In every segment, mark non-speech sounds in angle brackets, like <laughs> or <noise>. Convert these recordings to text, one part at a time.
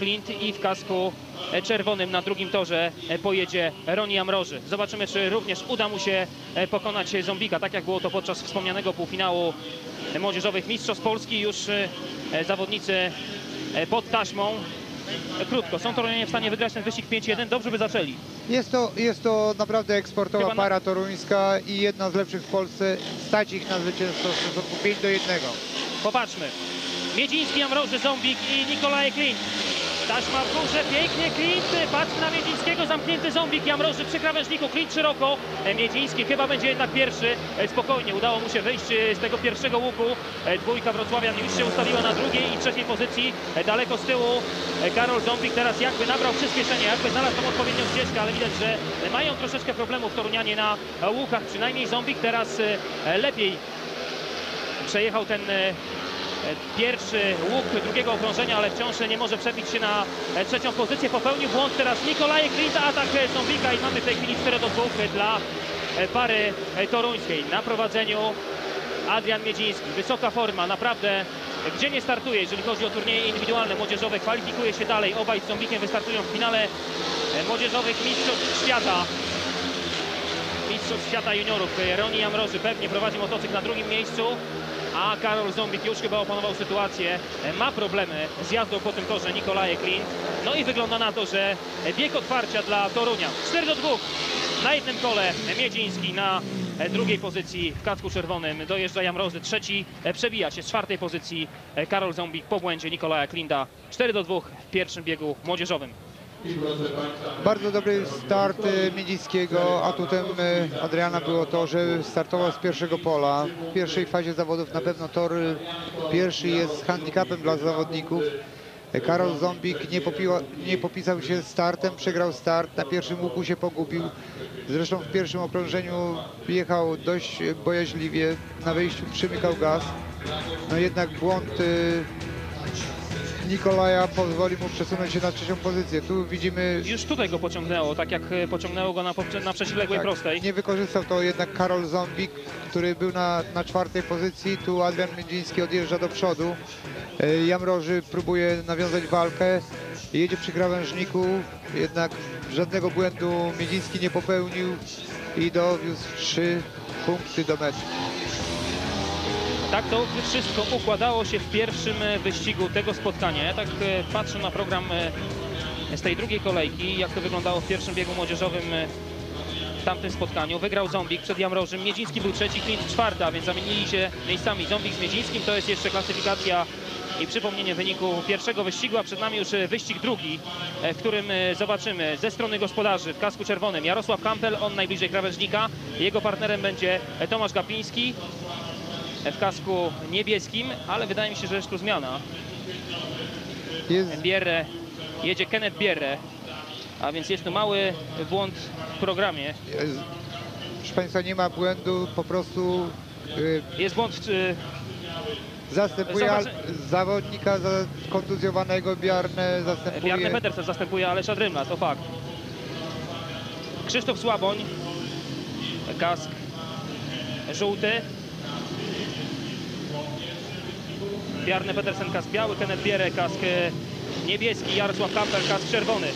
Klint i w kasku czerwonym na drugim torze e, pojedzie Roni Amroży. Zobaczymy, czy również uda mu się e, pokonać Zombika, tak jak było to podczas wspomnianego półfinału e, młodzieżowych Mistrzostw Polski. Już zawodnicy pod taśmą. Krótko, są Torunianie w stanie wygrać ten wyścig 5-1? Dobrze by zaczęli. Jest to, jest to naprawdę eksportowa na- para toruńska i jedna z lepszych w Polsce. Stać ich na zwycięstwo w stosunku 5 do 1. Popatrzmy. Miedziński, Amroży, Zombik i Nikolaj Klint. Taśma w górze, pięknie Klint, patrzy na Miedzińskiego, zamknięty Zombik, Jamroży przy krawężniku, Klint szeroko, Miedziński chyba będzie jednak pierwszy, E, spokojnie, udało mu się wyjść e, z tego pierwszego łuku, E, dwójka Wrocławian już się ustawiła na drugiej i trzeciej pozycji, daleko z tyłu. Karol Zombik teraz jakby nabrał przyspieszenie, jakby znalazł tą odpowiednią ścieżkę, ale widać, że mają troszeczkę problemów Torunianie na łukach, przynajmniej Zombik teraz lepiej przejechał ten pierwszy łuk drugiego okrążenia, ale wciąż nie może przebić się na e, trzecią pozycję. Popełnił błąd teraz Nikolaj Klint, atak Zombika i mamy w tej chwili 4 do 2 dla e, pary e, toruńskiej. Na prowadzeniu Adrian Miedziński. Wysoka forma, naprawdę gdzie nie startuje, jeżeli chodzi o turnieje indywidualne, młodzieżowe, kwalifikuje się dalej. Obaj z Zombikiem wystartują w finale młodzieżowych mistrzostw świata. Mistrzostw Świata Juniorów. Roni Amroży pewnie prowadzi motocykl na drugim miejscu, a Karol Zombik już chyba opanował sytuację. Ma problemy z jazdą po tym torze Nikolaje Klint. No i wygląda na to, że bieg otwarcia dla Torunia. 4 do 2 na jednym kole Miedziński na drugiej pozycji w kasku czerwonym dojeżdża Jamrozy. Trzeci przebija się z czwartej pozycji Karol Zombik po błędzie Nikolaja Klinda. 4 do 2 w pierwszym biegu młodzieżowym. Bardzo dobry start e, Miedzińskiego. Atutem e, Adriana było to, że startował z pierwszego pola. W pierwszej fazie zawodów na pewno tor e, pierwszy jest handicapem dla zawodników. Karol Zombik nie, popiła, nie popisał się startem, przegrał start, na pierwszym łuku się pogubił. Zresztą w pierwszym okrążeniu jechał dość bojaźliwie, na wyjściu przymykał gaz. No jednak błąd Nikolaja pozwoli mu przesunąć się na trzecią pozycję. Tu widzimy Już tutaj go pociągnęło, tak jak e, pociągnęło go na, na przeciwległej Tak, prostej. Nie wykorzystał to jednak Karol Zombik, który był na, na czwartej pozycji. Tu Adrian Miedziński odjeżdża do przodu. E, Jamroży próbuje nawiązać walkę. Jedzie przy krawężniku, jednak żadnego błędu Miedziński nie popełnił i dowiózł trzy punkty do mety. Tak to wszystko układało się w pierwszym e, wyścigu tego spotkania. Ja tak e, patrzę na program e, z tej drugiej kolejki, jak to wyglądało w pierwszym biegu młodzieżowym w tamtym spotkaniu. Wygrał Zombik przed Jamrożym, Miedziński był trzeci, Klint czwarty, a więc zamienili się miejscami Zombik z Miedzińskim. To jest jeszcze klasyfikacja i przypomnienie wyniku pierwszego wyścigu, a przed nami już wyścig drugi, w którym zobaczymy ze strony gospodarzy w kasku czerwonym Jarosław Kampel, on najbliżej krawężnika. Jego partnerem będzie Tomasz Gapiński w kasku niebieskim, ale wydaje mi się, że jest tu zmiana. Jest, Bierre, jedzie Kenneth Bierre, a więc jest tu mały błąd w programie. jest, proszę Państwa, nie ma błędu, po prostu e, Jest błąd w, y, zastępuje Zobacz- zawodnika za kontuzjowanego Biarnę, zastępuje... Bjarne Petersen zastępuje Alesza Drymla, to fakt. Krzysztof Słaboń, kask żółty. Bjarne Petersen kask biały, Kenneth Bierre kask e, niebieski, Jarosław Kampel kask czerwony.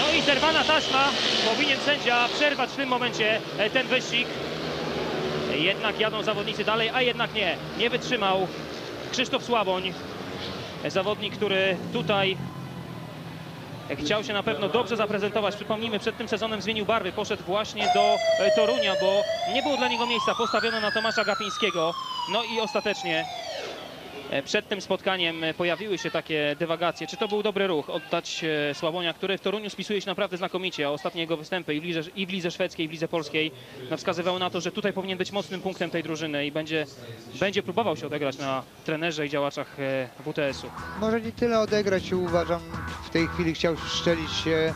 No i zerwana taśma. Powinien sędzia przerwać w tym momencie e, ten wyścig. Jednak jadą zawodnicy dalej, a jednak nie. Nie wytrzymał Krzysztof Słaboń. E, Zawodnik, który tutaj chciał się na pewno dobrze zaprezentować. Przypomnijmy, przed tym sezonem zmienił barwy. Poszedł właśnie do e, Torunia, bo nie było dla niego miejsca. Postawiono na Tomasza Gapińskiego. No i ostatecznie Przed tym spotkaniem e, pojawiły się takie dywagacje. Czy to był dobry ruch oddać e, Sławonia, który w Toruniu spisuje się naprawdę znakomicie, a ostatnie jego występy i w lidze, i w lidze szwedzkiej, i w lidze polskiej no, wskazywały na to, że tutaj powinien być mocnym punktem tej drużyny i będzie, będzie próbował się odegrać na trenerze i działaczach e, WTS-u. Może nie tyle odegrać, uważam, w tej chwili chciał szczelić się,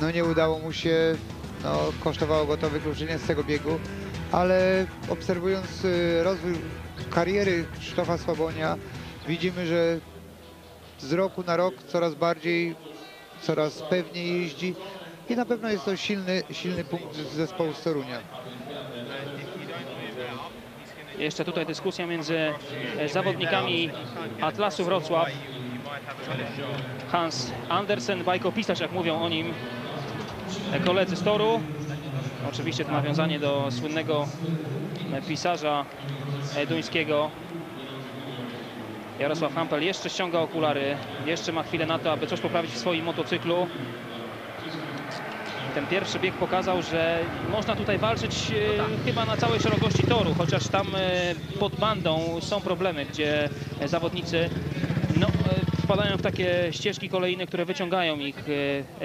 no nie udało mu się, no kosztowało go to wykluczenie z tego biegu, ale obserwując rozwój kariery Krzysztofa Słabonia, widzimy, że z roku na rok coraz bardziej, coraz pewniej jeździ, i na pewno jest to silny, silny punkt zespołu z Torunia. Jeszcze tutaj dyskusja między e, zawodnikami Atlasu Wrocław. Hans Andersen, Bajko Pisarz, jak mówią o nim e, koledzy z Toru. Oczywiście to nawiązanie do słynnego pisarza duńskiego. Jarosław Hampel jeszcze ściąga okulary, jeszcze ma chwilę na to, aby coś poprawić w swoim motocyklu. Ten pierwszy bieg pokazał, że można tutaj walczyć e, chyba na całej szerokości toru, chociaż tam e, pod bandą są problemy, gdzie zawodnicy no, e, wpadają w takie ścieżki kolejne, które wyciągają ich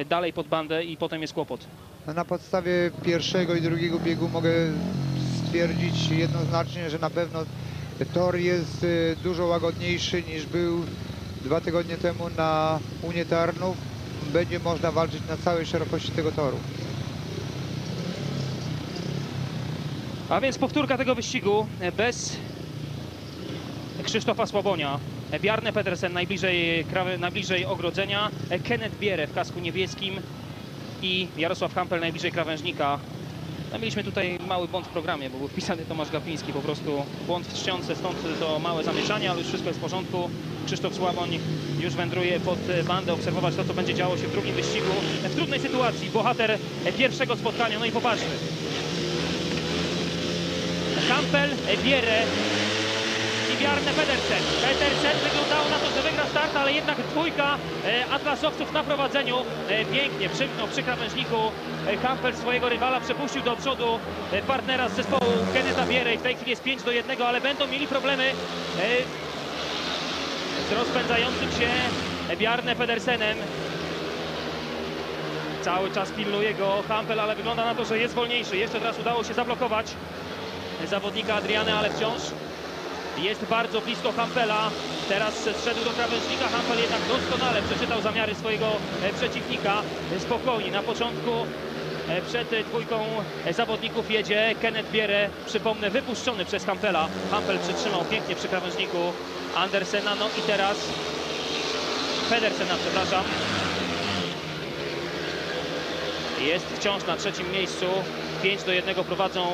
dalej pod bandę i potem jest kłopot. No na podstawie pierwszego i drugiego biegu mogę stwierdzić jednoznacznie, że na pewno tor jest y, dużo łagodniejszy niż był dwa tygodnie temu na Unię Tarnów. Będzie można walczyć na całej szerokości tego toru. A więc powtórka tego wyścigu e, bez Krzysztofa Słabonia. E, Bjarne Petersen najbliżej, najbliżej ogrodzenia, e, Kenneth Bierę w kasku niebieskim i Jarosław Hampel najbliżej krawężnika. No, mieliśmy tutaj mały błąd w programie, bo był wpisany Tomasz Gapiński, po prostu błąd w czcionce, stąd to małe zamieszanie, ale już wszystko jest w porządku. Krzysztof Słaboń już wędruje pod bandę, obserwować to, co będzie działo się w drugim wyścigu. W trudnej sytuacji, bohater pierwszego spotkania, no i popatrzmy. Kampel, Bierę Bjarne Pedersen. Pedersen wyglądało na to, że wygra start, ale jednak dwójka e, atlasowców na prowadzeniu. E, Pięknie przymknął przy krawężniku e, Kampel swojego rywala, przepuścił do przodu partnera z zespołu Keneta Bierę i w tej chwili jest 5 do 1, ale będą mieli problemy z rozpędzającym się Bjarne Pedersenem. Cały czas pilnuje go Hampel, ale wygląda na to, że jest wolniejszy. Jeszcze teraz udało się zablokować zawodnika Adriany, ale wciąż jest bardzo blisko Hampela. Teraz zszedł do krawężnika. Hampel jednak doskonale przeczytał zamiary swojego e, przeciwnika. Spokojnie na początku e, przed dwójką e, zawodników jedzie Kenneth Bierę, przypomnę, wypuszczony przez Hampela. Hampel przytrzymał pięknie przy krawężniku Andersena. No i teraz Pedersena, przepraszam. Jest wciąż na trzecim miejscu. 5 do 1 prowadzą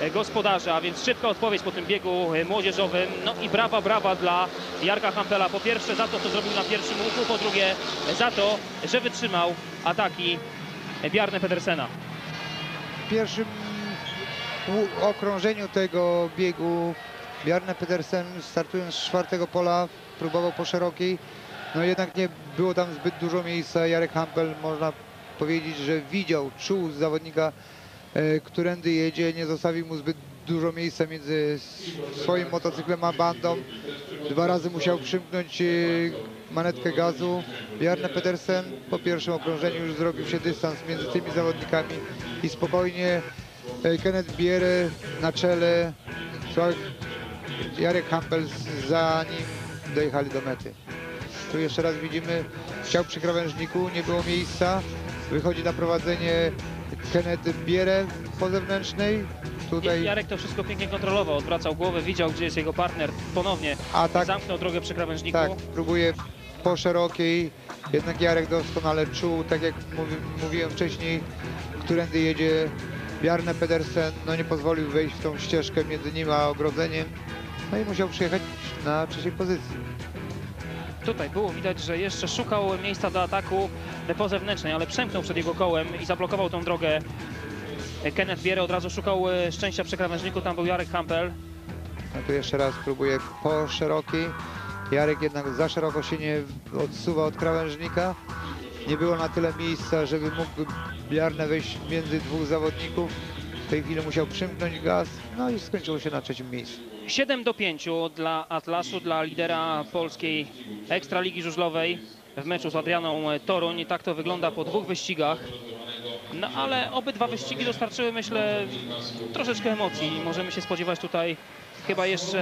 e, gospodarze, a więc szybka odpowiedź po tym biegu e, młodzieżowym. No i brawa, brawa dla Jarka Hampela. Po pierwsze za to, co zrobił na pierwszym łuku, po drugie za to, że wytrzymał ataki Bjarne Pedersena. W pierwszym okrążeniu tego biegu Bjarne Pedersen startując z czwartego pola próbował po szerokiej, no jednak nie było tam zbyt dużo miejsca. Jarek Hampel można powiedzieć, że widział, czuł zawodnika, którędy jedzie, nie zostawił mu zbyt dużo miejsca między swoim motocyklem a bandą. Dwa razy musiał przymknąć e, manetkę gazu. Bjarne Pedersen po pierwszym okrążeniu już zrobił się dystans między tymi zawodnikami i spokojnie e, Kenneth Bierę na czele, Jarek Hampel za nim dojechali do mety. Tu jeszcze raz widzimy, chciał przy krawężniku, nie było miejsca. Wychodzi na prowadzenie Kenneth Bierę po zewnętrznej. Tutaj Jarek to wszystko pięknie kontrolował, odwracał głowę, widział, gdzie jest jego partner. Ponownie atak, zamknął drogę przy krawężniku. tak, próbuje po szerokiej. Jednak Jarek doskonale czuł, tak jak mówi, mówiłem wcześniej, którędy jedzie Bjarne Pedersen. No nie pozwolił wejść w tą ścieżkę między nim a ogrodzeniem. No i musiał przyjechać na trzeciej pozycji. Tutaj było widać, że jeszcze szukał miejsca do ataku po zewnętrznej, ale przemknął przed jego kołem i zablokował tą drogę. Kenneth Bierę od razu szukał e, szczęścia przy krawężniku, tam był Jarek Hampel. No tu jeszcze raz próbuje po szerokiej. Jarek jednak za szeroko się nie odsuwa od krawężnika. Nie było na tyle miejsca, żeby mógł Bjarne wejść między dwóch zawodników. W tej chwili musiał przymknąć gaz, no i skończyło się na trzecim miejscu. 7 do 5 dla Atlasu, dla lidera polskiej Ekstraligi Żużlowej w meczu z Adrianą Toruń. Tak to wygląda po dwóch wyścigach. No ale obydwa wyścigi dostarczyły, myślę, troszeczkę emocji. Możemy się spodziewać tutaj chyba jeszcze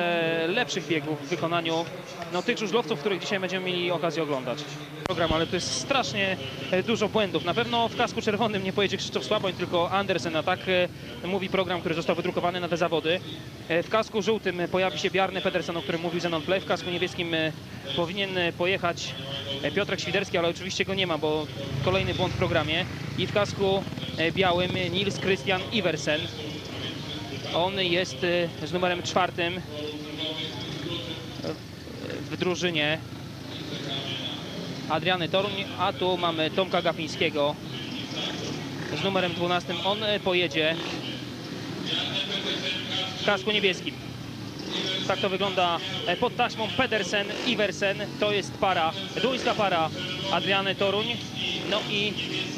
lepszych biegów w wykonaniu no, tych żużlowców, których dzisiaj będziemy mieli okazję oglądać. program, ale to jest strasznie e, dużo błędów. Na pewno w kasku czerwonym nie pojedzie Krzysztof Słaboń, tylko Andersen, a tak e, mówi program, który został wydrukowany na te zawody. E, W kasku żółtym pojawi się Bjarne Pedersen, o którym mówił Zenon Play. W kasku niebieskim powinien pojechać Piotrek Świderski, ale oczywiście go nie ma, bo kolejny błąd w programie. I w kasku białym Nils Christian Iversen. On jest e, z numerem czwartym w drużynie Adriany Toruń, a tu mamy Tomka Gapińskiego z numerem 12. On pojedzie w kasku niebieskim. Tak to wygląda e, pod taśmą Pedersen, Iversen. To jest para, duńska para Adriany Toruń. No i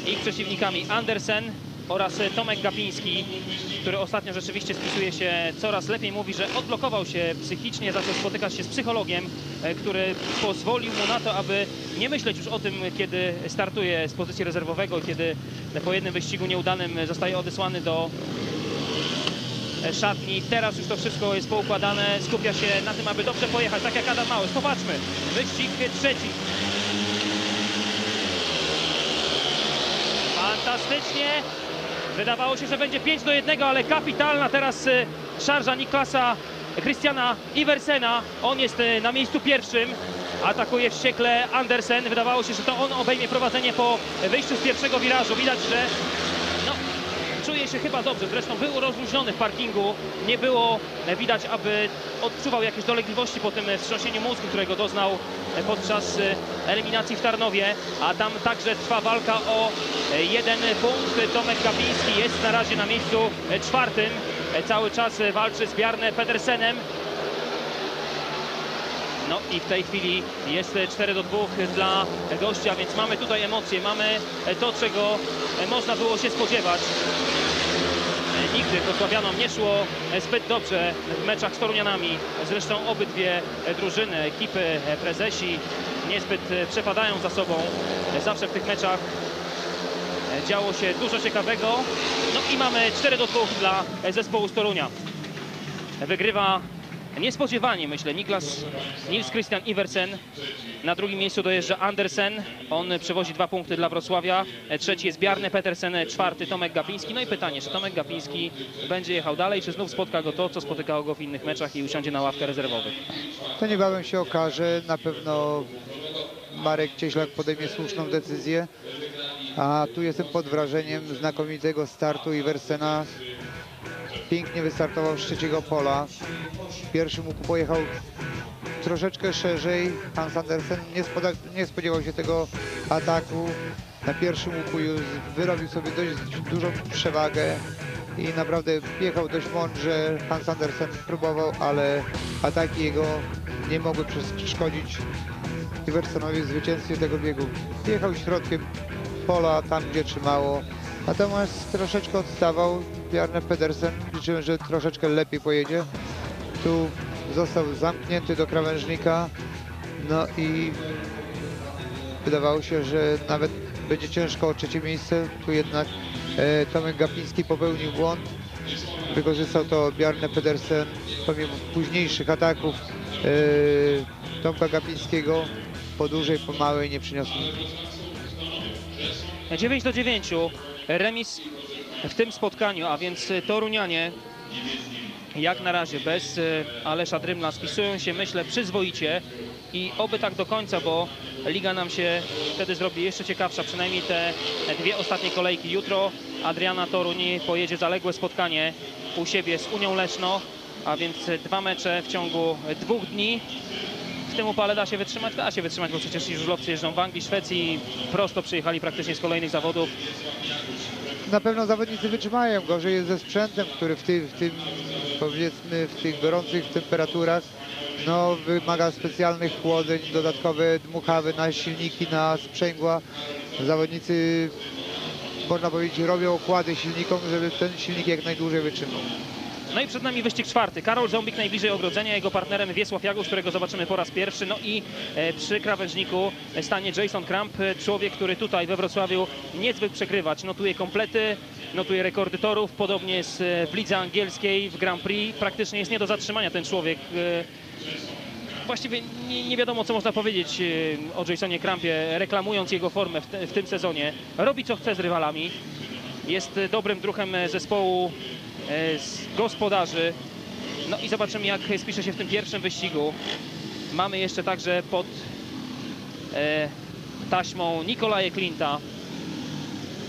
ich przeciwnikami Andersen oraz e, Tomek Gapiński, który ostatnio rzeczywiście spisuje się coraz lepiej. Mówi, że odblokował się psychicznie, zaczął spotykać się z psychologiem, e, który pozwolił mu na to, aby nie myśleć już o tym, kiedy startuje z pozycji rezerwowego, kiedy po jednym wyścigu nieudanym zostaje odesłany do e, szatni. Teraz już to wszystko jest poukładane. Skupia się na tym, aby dobrze pojechać, tak jak Adam Małys. Popatrzmy. Wyścig trzeci. Fantastycznie. Wydawało się, że będzie 5 do 1, ale kapitalna teraz e, szarża Niklasa Christiana Iversena. On jest e, na miejscu pierwszym. Atakuje wściekle Andersen. Wydawało się, że to on obejmie prowadzenie po wyjściu z pierwszego wirażu. Widać, że czuje się chyba dobrze. Zresztą był rozluźniony w parkingu. Nie było e, widać, aby odczuwał jakieś dolegliwości po tym e, wstrząsieniu mózgu, którego doznał e, podczas eliminacji w Tarnowie. A tam także trwa walka o jeden punkt. Tomek Gapiński jest na razie na miejscu czwartym. Cały czas walczy z Bjarne Pedersenem. No i w tej chwili jest e, 4 do 2 dla gościa, więc mamy tutaj emocje, mamy to, czego można było się spodziewać. Nigdy Wrocławianom nie szło zbyt dobrze w meczach z Torunianami. Zresztą obydwie drużyny, ekipy, prezesi niezbyt przepadają za sobą. Zawsze w tych meczach działo się dużo ciekawego. No i mamy 4 do 2 dla zespołu z Torunia. Wygrywa niespodziewanie, myślę, Niklas Nils Christian Iversen. Na drugim miejscu dojeżdża Andersen. On przewozi dwa punkty dla Wrocławia. Trzeci jest Bjarne Petersen, czwarty Tomek Gapiński. No i pytanie, czy Tomek Gapiński będzie jechał dalej, czy znów spotka go to, co spotykało go w innych meczach i usiądzie na ławkę rezerwowych. To niebawem się okaże. Na pewno Marek Cieślak podejmie słuszną decyzję. A tu jestem pod wrażeniem znakomitego startu Iversena. Pięknie wystartował z trzeciego pola. W pierwszym łuku pojechał troszeczkę szerzej. Hans Andersen nie, nie spodziewał się tego ataku. Na pierwszym łuku już wyrobił sobie dość dużą przewagę i naprawdę jechał dość mądrze. Hans Andersen próbował, ale ataki jego nie mogły przeszkodzić Iversenowi w zwycięstwie tego biegu. Jechał środkiem pola, tam gdzie trzymało. Natomiast troszeczkę odstawał Bjarne Pedersen. Liczyłem, że troszeczkę lepiej pojedzie. Tu został zamknięty do krawężnika. No i wydawało się, że nawet będzie ciężko o trzecie miejsce. Tu jednak e, Tomek Gapiński popełnił błąd. Wykorzystał to Bjarne Pedersen pomimo późniejszych ataków e, Tomka Gapińskiego. Po dużej, po małej nie przyniosł 9 do 9. Remis w tym spotkaniu, a więc Torunianie jak na razie bez e, Alesza Drymla spisują się myślę przyzwoicie i oby tak do końca, bo liga nam się wtedy zrobi jeszcze ciekawsza, przynajmniej te dwie ostatnie kolejki. Jutro Adriana Toruń pojedzie zaległe spotkanie u siebie z Unią Leszno, a więc dwa mecze w ciągu dwóch dni. W tym upale da się wytrzymać? Da się wytrzymać, bo przecież już żużlowcy jeżdżą w Anglii, Szwecji, prosto przyjechali praktycznie z kolejnych zawodów. Na pewno zawodnicy wytrzymają. Gorzej jest ze sprzętem, który w, ty, w tym, powiedzmy, w tych gorących temperaturach no, wymaga specjalnych chłodzeń, dodatkowe dmuchawy na silniki, na sprzęgła. Zawodnicy, można powiedzieć, robią okłady silnikom, żeby ten silnik jak najdłużej wytrzymał. No i przed nami wyścig czwarty. Karol Ząbik najbliżej ogrodzenia, jego partnerem Wiesław Jagusz, którego zobaczymy po raz pierwszy. No i e, przy krawężniku stanie Jason Kramp, e, człowiek, który tutaj we Wrocławiu niezwykle przegrywać. Notuje komplety, notuje rekordy torów, podobnie jest w lidze angielskiej, w Grand Prix. Praktycznie jest nie do zatrzymania ten człowiek. E, właściwie nie, nie wiadomo, co można powiedzieć o Jasonie Crampie, reklamując jego formę w, te, w tym sezonie. Robi co chce z rywalami. Jest dobrym druhem zespołu z gospodarzy. No i zobaczymy, jak spisze się w tym pierwszym wyścigu. Mamy jeszcze także pod e, taśmą Nikolaje Klinta.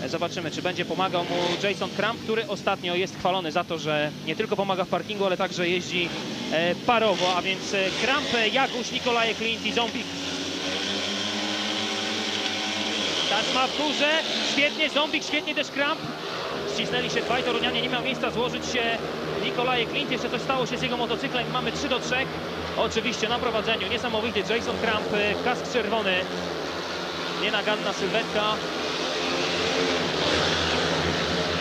E, Zobaczymy, czy będzie pomagał mu Jason Kramp, który ostatnio jest chwalony za to, że nie tylko pomaga w parkingu, ale także jeździ e, parowo, a więc e, Kramp, e, Jaguś, Nikolaje Klint i Zombik. Taśma w górze, świetnie Zombik, świetnie też Kramp. Ścisnęli się dwaj Torunianie, nie miał miejsca złożyć się Nikolaje Klint. Jeszcze coś stało się z jego motocyklem. Mamy 3 do 3. Oczywiście na prowadzeniu niesamowity Jason Kramp, e, kask czerwony. Nienaganna sylwetka.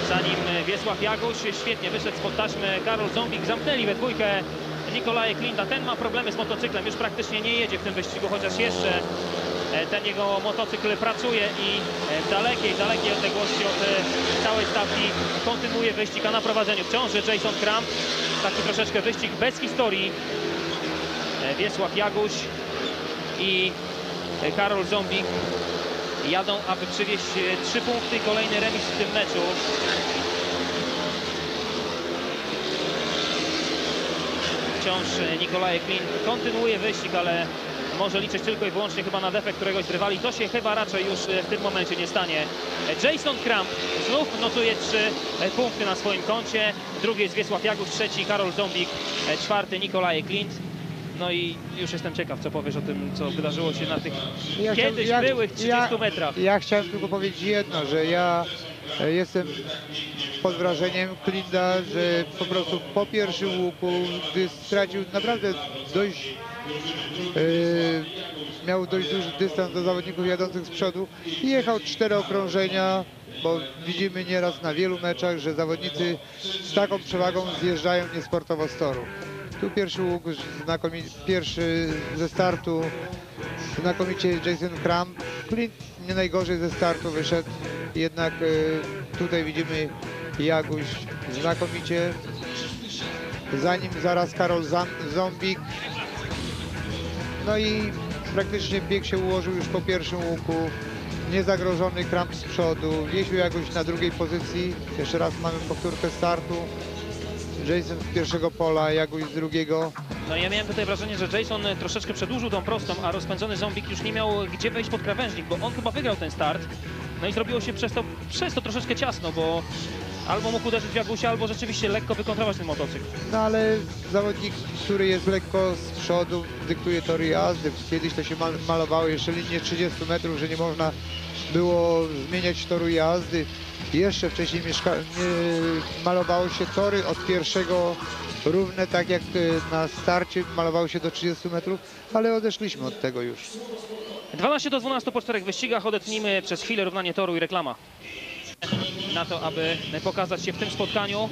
Zanim e, Wiesław Jaguś świetnie wyszedł spod taśmy, Karol Zombik zamknęli we dwójkę Nikolaje Klinta. Ten ma problemy z motocyklem, już praktycznie nie jedzie w tym wyścigu, chociaż jeszcze ten jego motocykl pracuje i e, w dalekiej, dalekiej odległości od e, całej stawki kontynuuje wyścig, a na prowadzeniu wciąż Jason Kramp. Taki troszeczkę wyścig bez historii. E, Wiesław Jaguś i Karol Zombik jadą, aby przywieźć trzy punkty i kolejny remis w tym meczu. Wciąż Nikolaj Klin kontynuuje wyścig, ale może liczyć tylko i wyłącznie chyba na defekt któregoś z rywali. To się chyba raczej już e, w tym momencie nie stanie. E, Jason Kramp znów notuje trzy e, punkty na swoim koncie. Drugi jest Wiesław Jaguś, trzeci Karol Zombik, czwarty Nikolaj Klint. No i już jestem ciekaw, co powiesz o tym, co wydarzyło się na tych Ja chciałem- kiedyś ja- byłych 30 ja- metrach. Ja chciałem tylko powiedzieć jedno, że ja jestem pod wrażeniem Klinda, że po prostu po pierwszym łuku, gdy stracił naprawdę dość, miał dość duży dystans do zawodników jadących z przodu i jechał cztery okrążenia, bo widzimy nieraz na wielu meczach, że zawodnicy z taką przewagą zjeżdżają niesportowo z toru. Tu pierwszy łuk, znakomity, pierwszy ze startu, znakomicie Jason Kramp. Clint nie najgorzej ze startu wyszedł, jednak e, tutaj widzimy Jaguś znakomicie. Za nim zaraz Karol Zombik. No i praktycznie bieg się ułożył już po pierwszym łuku. Niezagrożony Kramp z przodu. Wiesił Jaguś na drugiej pozycji. Jeszcze raz mamy powtórkę startu. Jason z pierwszego pola, Jaguś z drugiego. No ja miałem tutaj wrażenie, że Jason e, troszeczkę przedłużył tą prostą, a rozpędzony Zombik już nie miał gdzie wejść pod krawężnik, bo on chyba wygrał ten start. No i zrobiło się przez to, przez to troszeczkę ciasno, bo albo mógł uderzyć w Jagusia, albo rzeczywiście lekko wykontrować ten motocykl. No ale zawodnik, który jest lekko z przodu, dyktuje tory jazdy. Kiedyś to się mal malowało jeszcze linię 30 metrów, że nie można było zmieniać toru jazdy. Jeszcze wcześniej mieszka malowało się tory od pierwszego równe, tak jak e, na starcie malowało się do 30 metrów, ale odeszliśmy od tego już. 12 do 12 po czterech wyścigach, odetnijmy przez chwilę równanie toru i reklama. Na to, aby pokazać się w tym spotkaniu.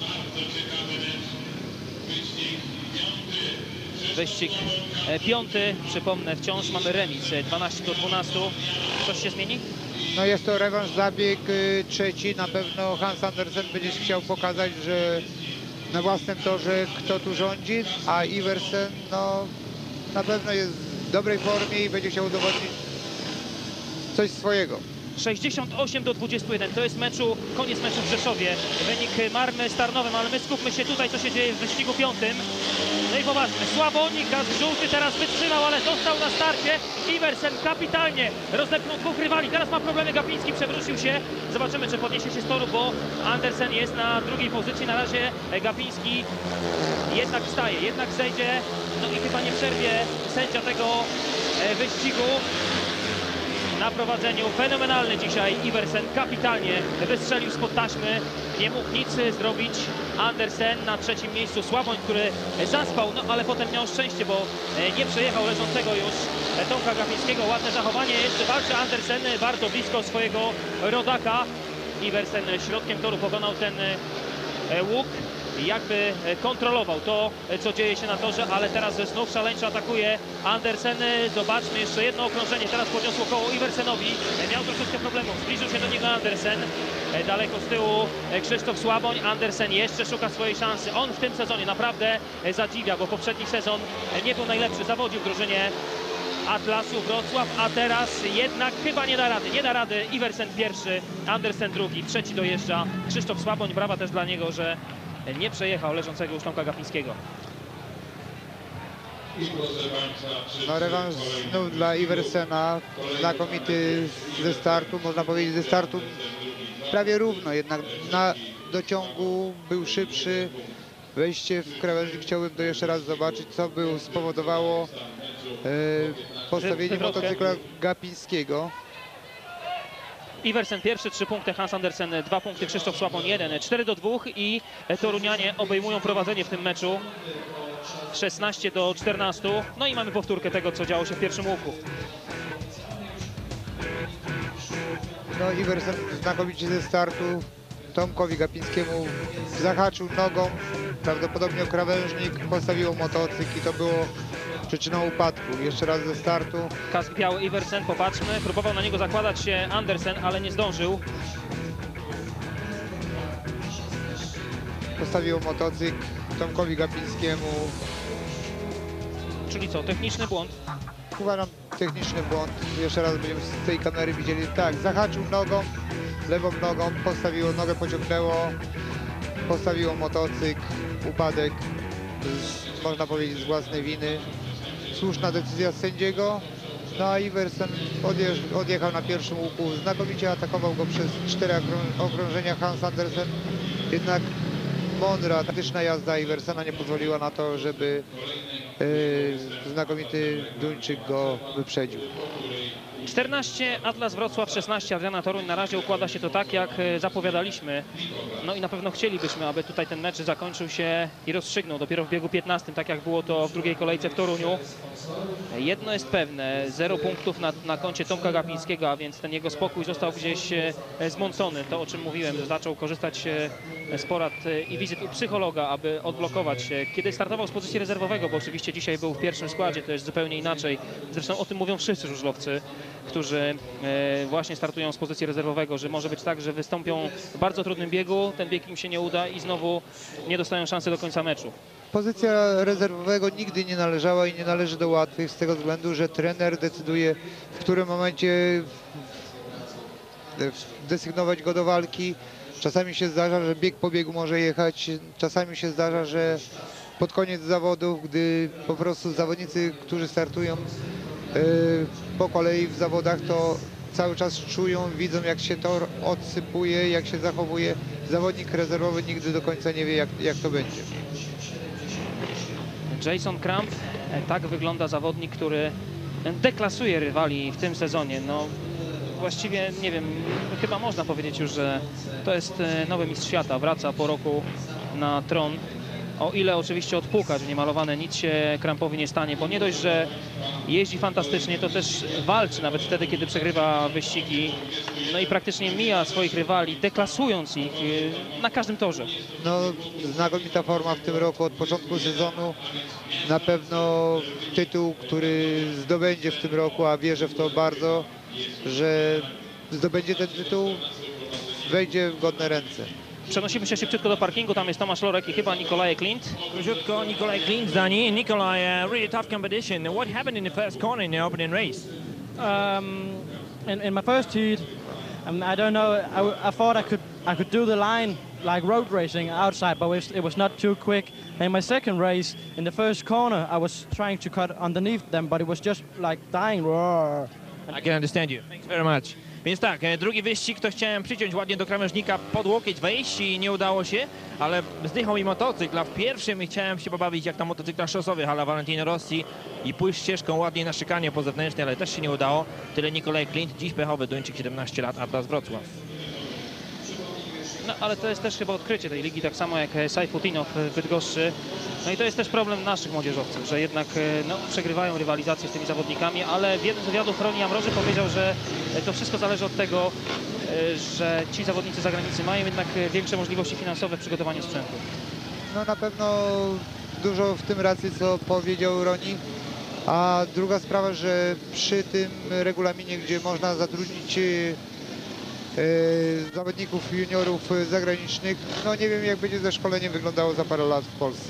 Wyścig e, piąty, przypomnę, wciąż mamy remis e, 12 do 12. Coś się zmieni? No jest to rewanż zabieg y, trzeci. Na pewno Hans Andersen będzie chciał pokazać, że na własnym torze kto tu rządzi, a Iversen no na pewno jest w dobrej formie i będzie chciał udowodnić coś swojego. 68 do 21. To jest meczu, koniec meczu w Rzeszowie. Wynik marny z Tarnowem, ale my skupmy się tutaj, co się dzieje w wyścigu piątym. No i poważmy, Sławonik, gaz żółty teraz wytrzymał, ale został na starcie. Iversen kapitalnie rozepnął dwóch rywali. Teraz ma problemy Gapiński, przewrócił się. Zobaczymy, czy podniesie się z toru, bo Andersen jest na drugiej pozycji. Na razie Gapiński jednak wstaje, jednak zejdzie. No i chyba nie przerwie sędzia tego e, wyścigu na prowadzeniu. Fenomenalny dzisiaj Iversen, kapitalnie wystrzelił spod taśmy. Nie mógł nic zrobić Andersen na trzecim miejscu. Sławoń, który zaspał, no ale potem miał szczęście, bo nie przejechał leżącego już Tomka Gapińskiego. Ładne zachowanie, jeszcze walczy Andersen bardzo blisko swojego rodaka. Iversen środkiem toru pokonał ten e, łuk jakby e, kontrolował to, e, co dzieje się na torze, ale teraz znów szaleńczo atakuje Andersen. E, Zobaczmy, jeszcze jedno okrążenie, teraz podniosło koło Iversenowi. Miał troszeczkę problemów, zbliżył się do niego Andersen. Daleko z tyłu Krzysztof Słaboń, Andersen jeszcze szuka swojej szansy. On w tym sezonie naprawdę zadziwia, bo poprzedni sezon nie był najlepszy, zawodził w drużynie Atlasu Wrocław, a teraz jednak chyba nie da rady. Nie da rady. Iversen pierwszy, Andersen drugi, trzeci dojeżdża Krzysztof Słaboń. Brawa też dla niego, że nie przejechał leżącego już Tomka Gapińskiego. No rewanż znów dla Iversena, znakomity ze startu, można powiedzieć ze startu prawie równo, jednak na dociągu był szybszy, wejście w krawężnik chciałbym to jeszcze raz zobaczyć, co by spowodowało e, postawienie motocykla Gapińskiego. Iversen pierwszy, trzy punkty, Hans Andersen dwa punkty, Krzysztof Słaboń jeden, 4 do 2 i Torunianie obejmują prowadzenie w tym meczu 16 do 14. No i mamy powtórkę tego, co działo się w pierwszym łuku. No Iversen znakomicie ze startu Tomkowi Gapińskiemu zahaczył nogą, prawdopodobnie o krawężnik, postawiło motocykl i to było przyczyną upadku. Jeszcze raz ze startu. Kask biały Iversen, popatrzmy, próbował na niego zakładać się Andersen, ale nie zdążył. Postawiło motocykl Tomkowi Gapińskiemu. Czyli co, techniczny błąd. Uważam techniczny błąd. Jeszcze raz będziemy z tej kamery widzieli. Tak, zahaczył nogą, lewą nogą, postawiło nogę, pociągnęło, postawiło motocykl, upadek, z, można powiedzieć z własnej winy. Słuszna decyzja sędziego. No a Iversen odjechał na pierwszym łuku, znakomicie atakował go przez cztery okrą- okrążenia Hans Andersen. Jednak mądra, taktyczna jazda Iversena nie pozwoliła na to, żeby e, znakomity Duńczyk go wyprzedził. 14 Atlas Wrocław, 16 Adriana Toruń. Na razie układa się to tak, jak e, zapowiadaliśmy. No i na pewno chcielibyśmy, aby tutaj ten mecz zakończył się i rozstrzygnął dopiero w biegu 15, tak jak było to w drugiej kolejce w Toruniu. Jedno jest pewne, zero punktów na, na koncie Tomka Gapińskiego, a więc ten jego spokój został gdzieś e, zmącony. To, o czym mówiłem, że zaczął korzystać e, z porad i wizyt u psychologa, aby odblokować się. Kiedy startował z pozycji rezerwowego, bo oczywiście dzisiaj był w pierwszym składzie, to jest zupełnie inaczej. Zresztą o tym mówią wszyscy żużlowcy, którzy e, właśnie startują z pozycji rezerwowego, że może być tak, że wystąpią w bardzo trudnym biegu, ten bieg im się nie uda i znowu nie dostają szansy do końca meczu. Pozycja rezerwowego nigdy nie należała i nie należy do łatwych z tego względu, że trener decyduje w którym momencie desygnować go do walki. Czasami się zdarza, że bieg po biegu może jechać, czasami się zdarza, że pod koniec zawodów, gdy po prostu zawodnicy, którzy startują e, po kolei w zawodach, to cały czas czują, widzą jak się tor odsypuje, jak się zachowuje. Zawodnik rezerwowy nigdy do końca nie wie jak, jak to będzie. Jason Kramp, e, tak wygląda zawodnik, który deklasuje rywali w tym sezonie. No, właściwie nie wiem, chyba można powiedzieć już, że to jest e, nowy mistrz świata. Wraca po roku na tron. O ile oczywiście odpukać w niemalowane, nic się Krampowi nie stanie, bo nie dość, że jeździ fantastycznie, to też walczy nawet wtedy, kiedy przegrywa wyścigi. No i praktycznie mija swoich rywali, deklasując ich e, na każdym torze. No, znakomita forma w tym roku od początku sezonu. Na pewno tytuł, który zdobędzie w tym roku, a wierzę w to bardzo, że zdobędzie ten tytuł, wejdzie w godne ręce. Przenosimy się szybciutko do parkingu, tam jest Tomasz Lorek i chyba Nikolaj Klint. Króciutko, Nikolaj Klink za nim. Nikolaj, uh, really tough competition. What happened in the first corner in the opening race? Um, in, in my first heat, um, I don't know. I, w- I thought I could I could do the line like road racing outside, but it was, it was not too quick. In my second race, in the first corner, I was trying to cut underneath them, but it was just like dying. Roar. I can understand you. Thanks very much. Więc tak, e, drugi wyścig to chciałem przyciąć ładnie do krawężnika, pod łokieć wejść i nie udało się, ale zdychał mi motocykl, a w pierwszym chciałem się pobawić jak na motocyklach szosowych, ale Valentino Rossi i pójść ścieżką ładnie na szykanie po zewnętrznej, ale też się nie udało. Tyle Nikolaj Klint, dziś pechowy Duńczyk, 17 lat, Atlas Wrocław. No ale to jest też chyba odkrycie tej ligi, tak samo jak e, Sajfutinow w Bydgoszczy. No i to jest też problem naszych młodzieżowców, że jednak e, no, przegrywają rywalizację z tymi zawodnikami, ale w jednym z wywiadów Roni Amroży powiedział, że e, to wszystko zależy od tego, e, że ci zawodnicy zagranicy mają jednak e, większe możliwości finansowe w przygotowaniu sprzętu. No na pewno dużo w tym racji, co powiedział Roni. A druga sprawa, że przy tym regulaminie, gdzie można zatrudnić e, e, zawodników juniorów e, zagranicznych. No nie wiem jak będzie ze szkoleniem wyglądało za parę lat w Polsce.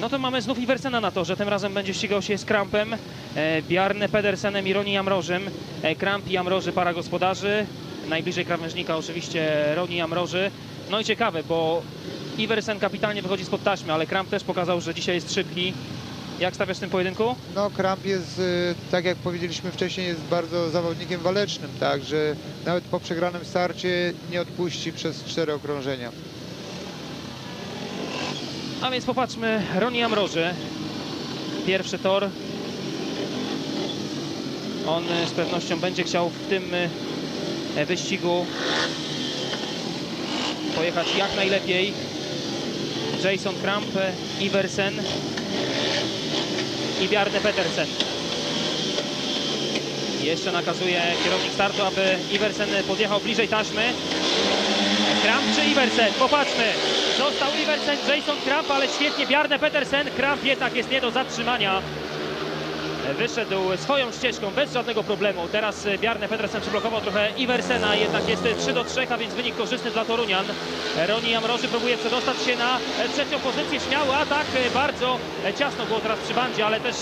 No to mamy znów Iversena na torze. Tym razem będzie ścigał się z Krampem, e, Bjarne Pedersenem i Roni Jamrożym. E, Kramp i Jamroży para gospodarzy. Najbliżej krawężnika oczywiście Roni Jamroży. No i ciekawe, bo Iversen kapitalnie wychodzi spod taśmy, ale Kramp też pokazał, że dzisiaj jest szybki. Jak stawiasz w tym pojedynku? No Kramp jest, e, tak jak powiedzieliśmy wcześniej, jest bardzo zawodnikiem walecznym, tak, że nawet po przegranym starcie nie odpuści przez cztery okrążenia. A więc popatrzmy, Roni Amroży. Pierwszy tor. On e, z pewnością będzie chciał w tym e, wyścigu pojechać jak najlepiej. Jason Kramp, Iversen i Bjarne Petersen. Jeszcze nakazuje kierownik startu, aby Iversen podjechał bliżej taśmy. Kramp czy Iversen? Popatrzmy. Został Iversen, Jason Kramp, ale świetnie Bjarne Petersen. Kramp jednak jest nie do zatrzymania. Wyszedł swoją ścieżką bez żadnego problemu. Teraz Bjarne Petersen przyblokował trochę Iversena, jednak jest 3 do 3, a więc wynik korzystny dla Torunian. Roni Jamroży próbuje przedostać się na trzecią pozycję. Śmiały atak, bardzo ciasno było teraz przy bandzie, ale też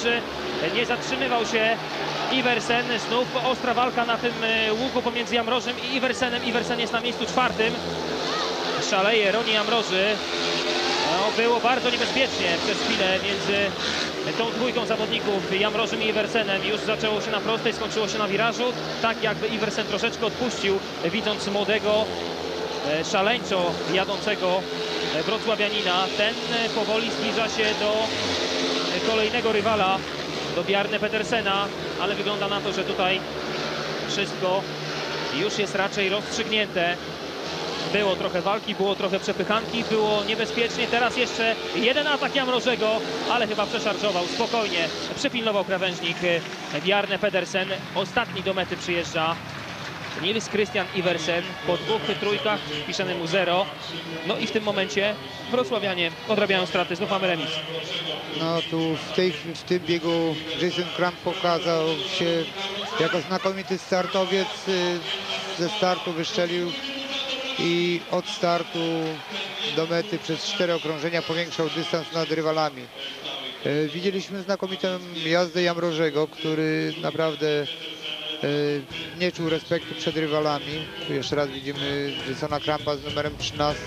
nie zatrzymywał się Iversen. Znów ostra walka na tym łuku pomiędzy Jamrożem i Iversenem. Iversen jest na miejscu czwartym. Szaleje Roni Jamroży. No, było bardzo niebezpiecznie przez chwilę między tą dwójką zawodników, Jamrożem i Iversenem. Już zaczęło się na prostej, skończyło się na wirażu. Tak jakby Iversen troszeczkę odpuścił, widząc młodego, e, szaleńczo jadącego e, wrocławianina. Ten e, powoli zbliża się do kolejnego rywala, do Bjarne Petersena, ale wygląda na to, że tutaj wszystko już jest raczej rozstrzygnięte. Było trochę walki, było trochę przepychanki, było niebezpiecznie. Teraz jeszcze jeden atak Jamrożego, ale chyba przeszarżował spokojnie. Przypilnował krawężnik Bjarne Pedersen. Ostatni do mety przyjeżdża Nils Christian Iversen. Po dwóch trójkach piszemy mu zero. No i w tym momencie wrocławianie odrabiają straty. Znów mamy remis. No tu w, tej, w tym biegu Jason Kramp pokazał się jako znakomity startowiec. y, Ze startu wyszczelił i od startu do mety przez cztery okrążenia powiększał dystans nad rywalami. E, Widzieliśmy znakomitą jazdę Jamrożego, który naprawdę e, nie czuł respektu przed rywalami. Tu jeszcze raz widzimy Jasona Krampa z numerem 13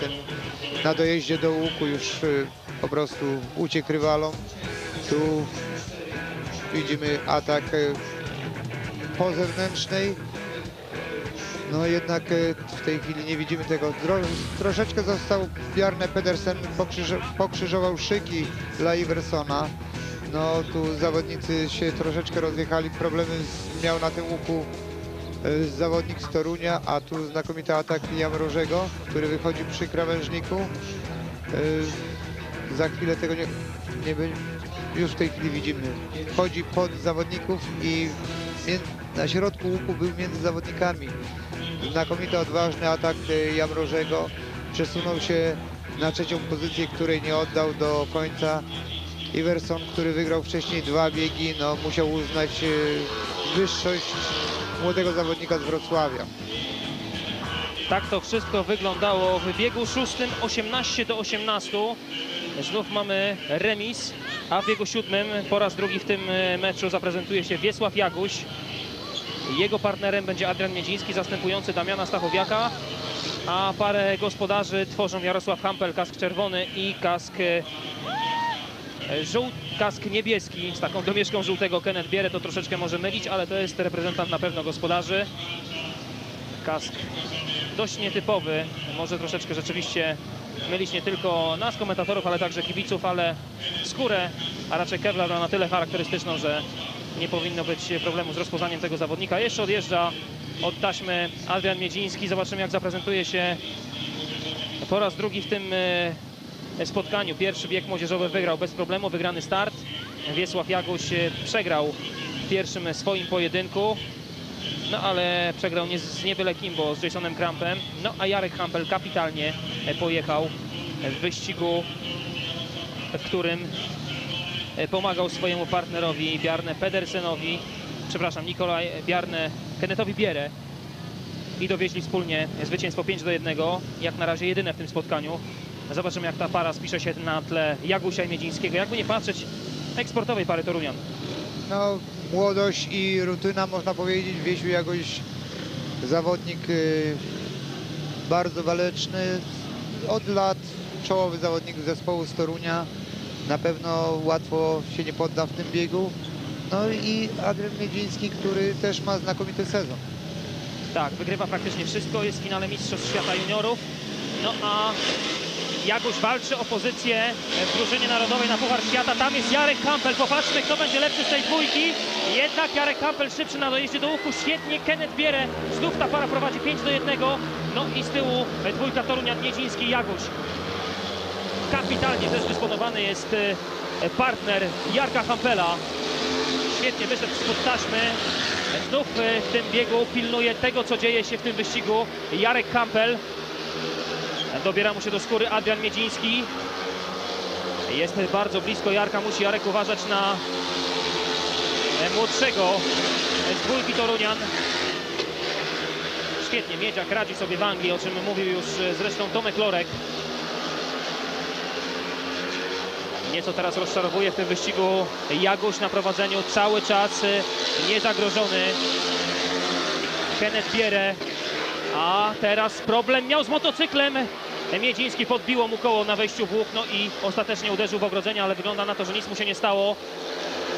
na dojeździe do łuku już e, po prostu uciekł rywalom. Tu widzimy atak po zewnętrznej. No jednak e, w tej chwili nie widzimy tego. Troszeczkę został Bjarne Pedersen, pokrzyż, pokrzyżował szyki dla Iversona. No tu zawodnicy się troszeczkę rozjechali, problemy miał na tym łuku e, zawodnik z Torunia, a tu znakomity atak Jamrożego, który wychodzi przy krawężniku. E, Za chwilę tego nie, nie będzie. Już w tej chwili widzimy. Wchodzi pod zawodników i na środku łuku był między zawodnikami. Znakomity, odważny atak e, Jamrożego. Przesunął się na trzecią pozycję, której nie oddał do końca. Iverson, który wygrał wcześniej dwa biegi, no, musiał uznać e, wyższość młodego zawodnika z Wrocławia. Tak to wszystko wyglądało w biegu szóstym 18 do 18. Znów mamy remis, a w biegu siódmym po raz drugi w tym e, meczu zaprezentuje się Wiesław Jaguś. Jego partnerem będzie Adrian Miedziński, zastępujący Damiana Stachowiaka, a parę gospodarzy tworzą Jarosław Hampel, kask czerwony i kask e, żółt, kask niebieski z taką domieszką żółtego. Kenneth Bierę to troszeczkę może mylić, ale to jest reprezentant na pewno gospodarzy. Kask dość nietypowy, może troszeczkę rzeczywiście mylić nie tylko nas komentatorów, ale także kibiców, ale skórę, a raczej Kevlar ma na tyle charakterystyczną, że nie powinno być problemu z rozpoznaniem tego zawodnika. Jeszcze odjeżdża od taśmy Adrian Miedziński. Zobaczymy jak zaprezentuje się po raz drugi w tym e, spotkaniu. Pierwszy bieg młodzieżowy wygrał bez problemu, wygrany start. Wiesław Jaguś e, przegrał w pierwszym swoim pojedynku. No ale przegrał nie z nie byle kim, bo z Jasonem Krampem. No a Jarek Hampel kapitalnie e, pojechał w wyścigu, w którym pomagał swojemu partnerowi Bjarne Pedersenowi, przepraszam, Nikolaj Bjarne, Kennethowi Bierę. i dowieźli wspólnie zwycięstwo 5 do 1. Jak na razie jedyne w tym spotkaniu. Zobaczymy jak ta para spisze się na tle Jagusia i Miedzińskiego. Jakby nie patrzeć eksportowej pary Torunian. No, młodość i rutyna, można powiedzieć. Wiesiu jakoś zawodnik y, bardzo waleczny. Od lat czołowy zawodnik zespołu z Torunia. Na pewno łatwo się nie podda w tym biegu. No i Adrian Miedziński, który też ma znakomity sezon. Tak, wygrywa praktycznie wszystko, jest w finale Mistrzostw Świata Juniorów. No a Jaguś walczy o pozycję w drużynie narodowej na Puchar Świata. Tam jest Jarek Kampel. Popatrzmy, kto będzie lepszy z tej dwójki. Jednak Jarek Kampel szybszy na dojeździe do łuku. Świetnie Kenneth Bierę. Znów ta para prowadzi 5 do 1. No i z tyłu dwójka Torunian, Miedziński, Jaguś. Kapitalnie też dysponowany jest e, partner Jarka Kampela. Świetnie wyszedł spod taśmy. Znów e, w tym biegu pilnuje tego, co dzieje się w tym wyścigu. Jarek Kampel. Dobiera mu się do skóry Adrian Miedziński. Jest bardzo blisko Jarka. Musi Jarek uważać na młodszego z dwójki Torunian. Świetnie Miedziak radzi sobie w Anglii, o czym mówił już e, zresztą Tomek Lorek. Nieco teraz rozczarowuje w tym wyścigu Jaguś na prowadzeniu. Cały czas y, niezagrożony. Kenneth Bierę. A teraz problem miał z motocyklem. Miedziński podbiło mu koło na wejściu w i ostatecznie uderzył w ogrodzenie, ale wygląda na to, że nic mu się nie stało.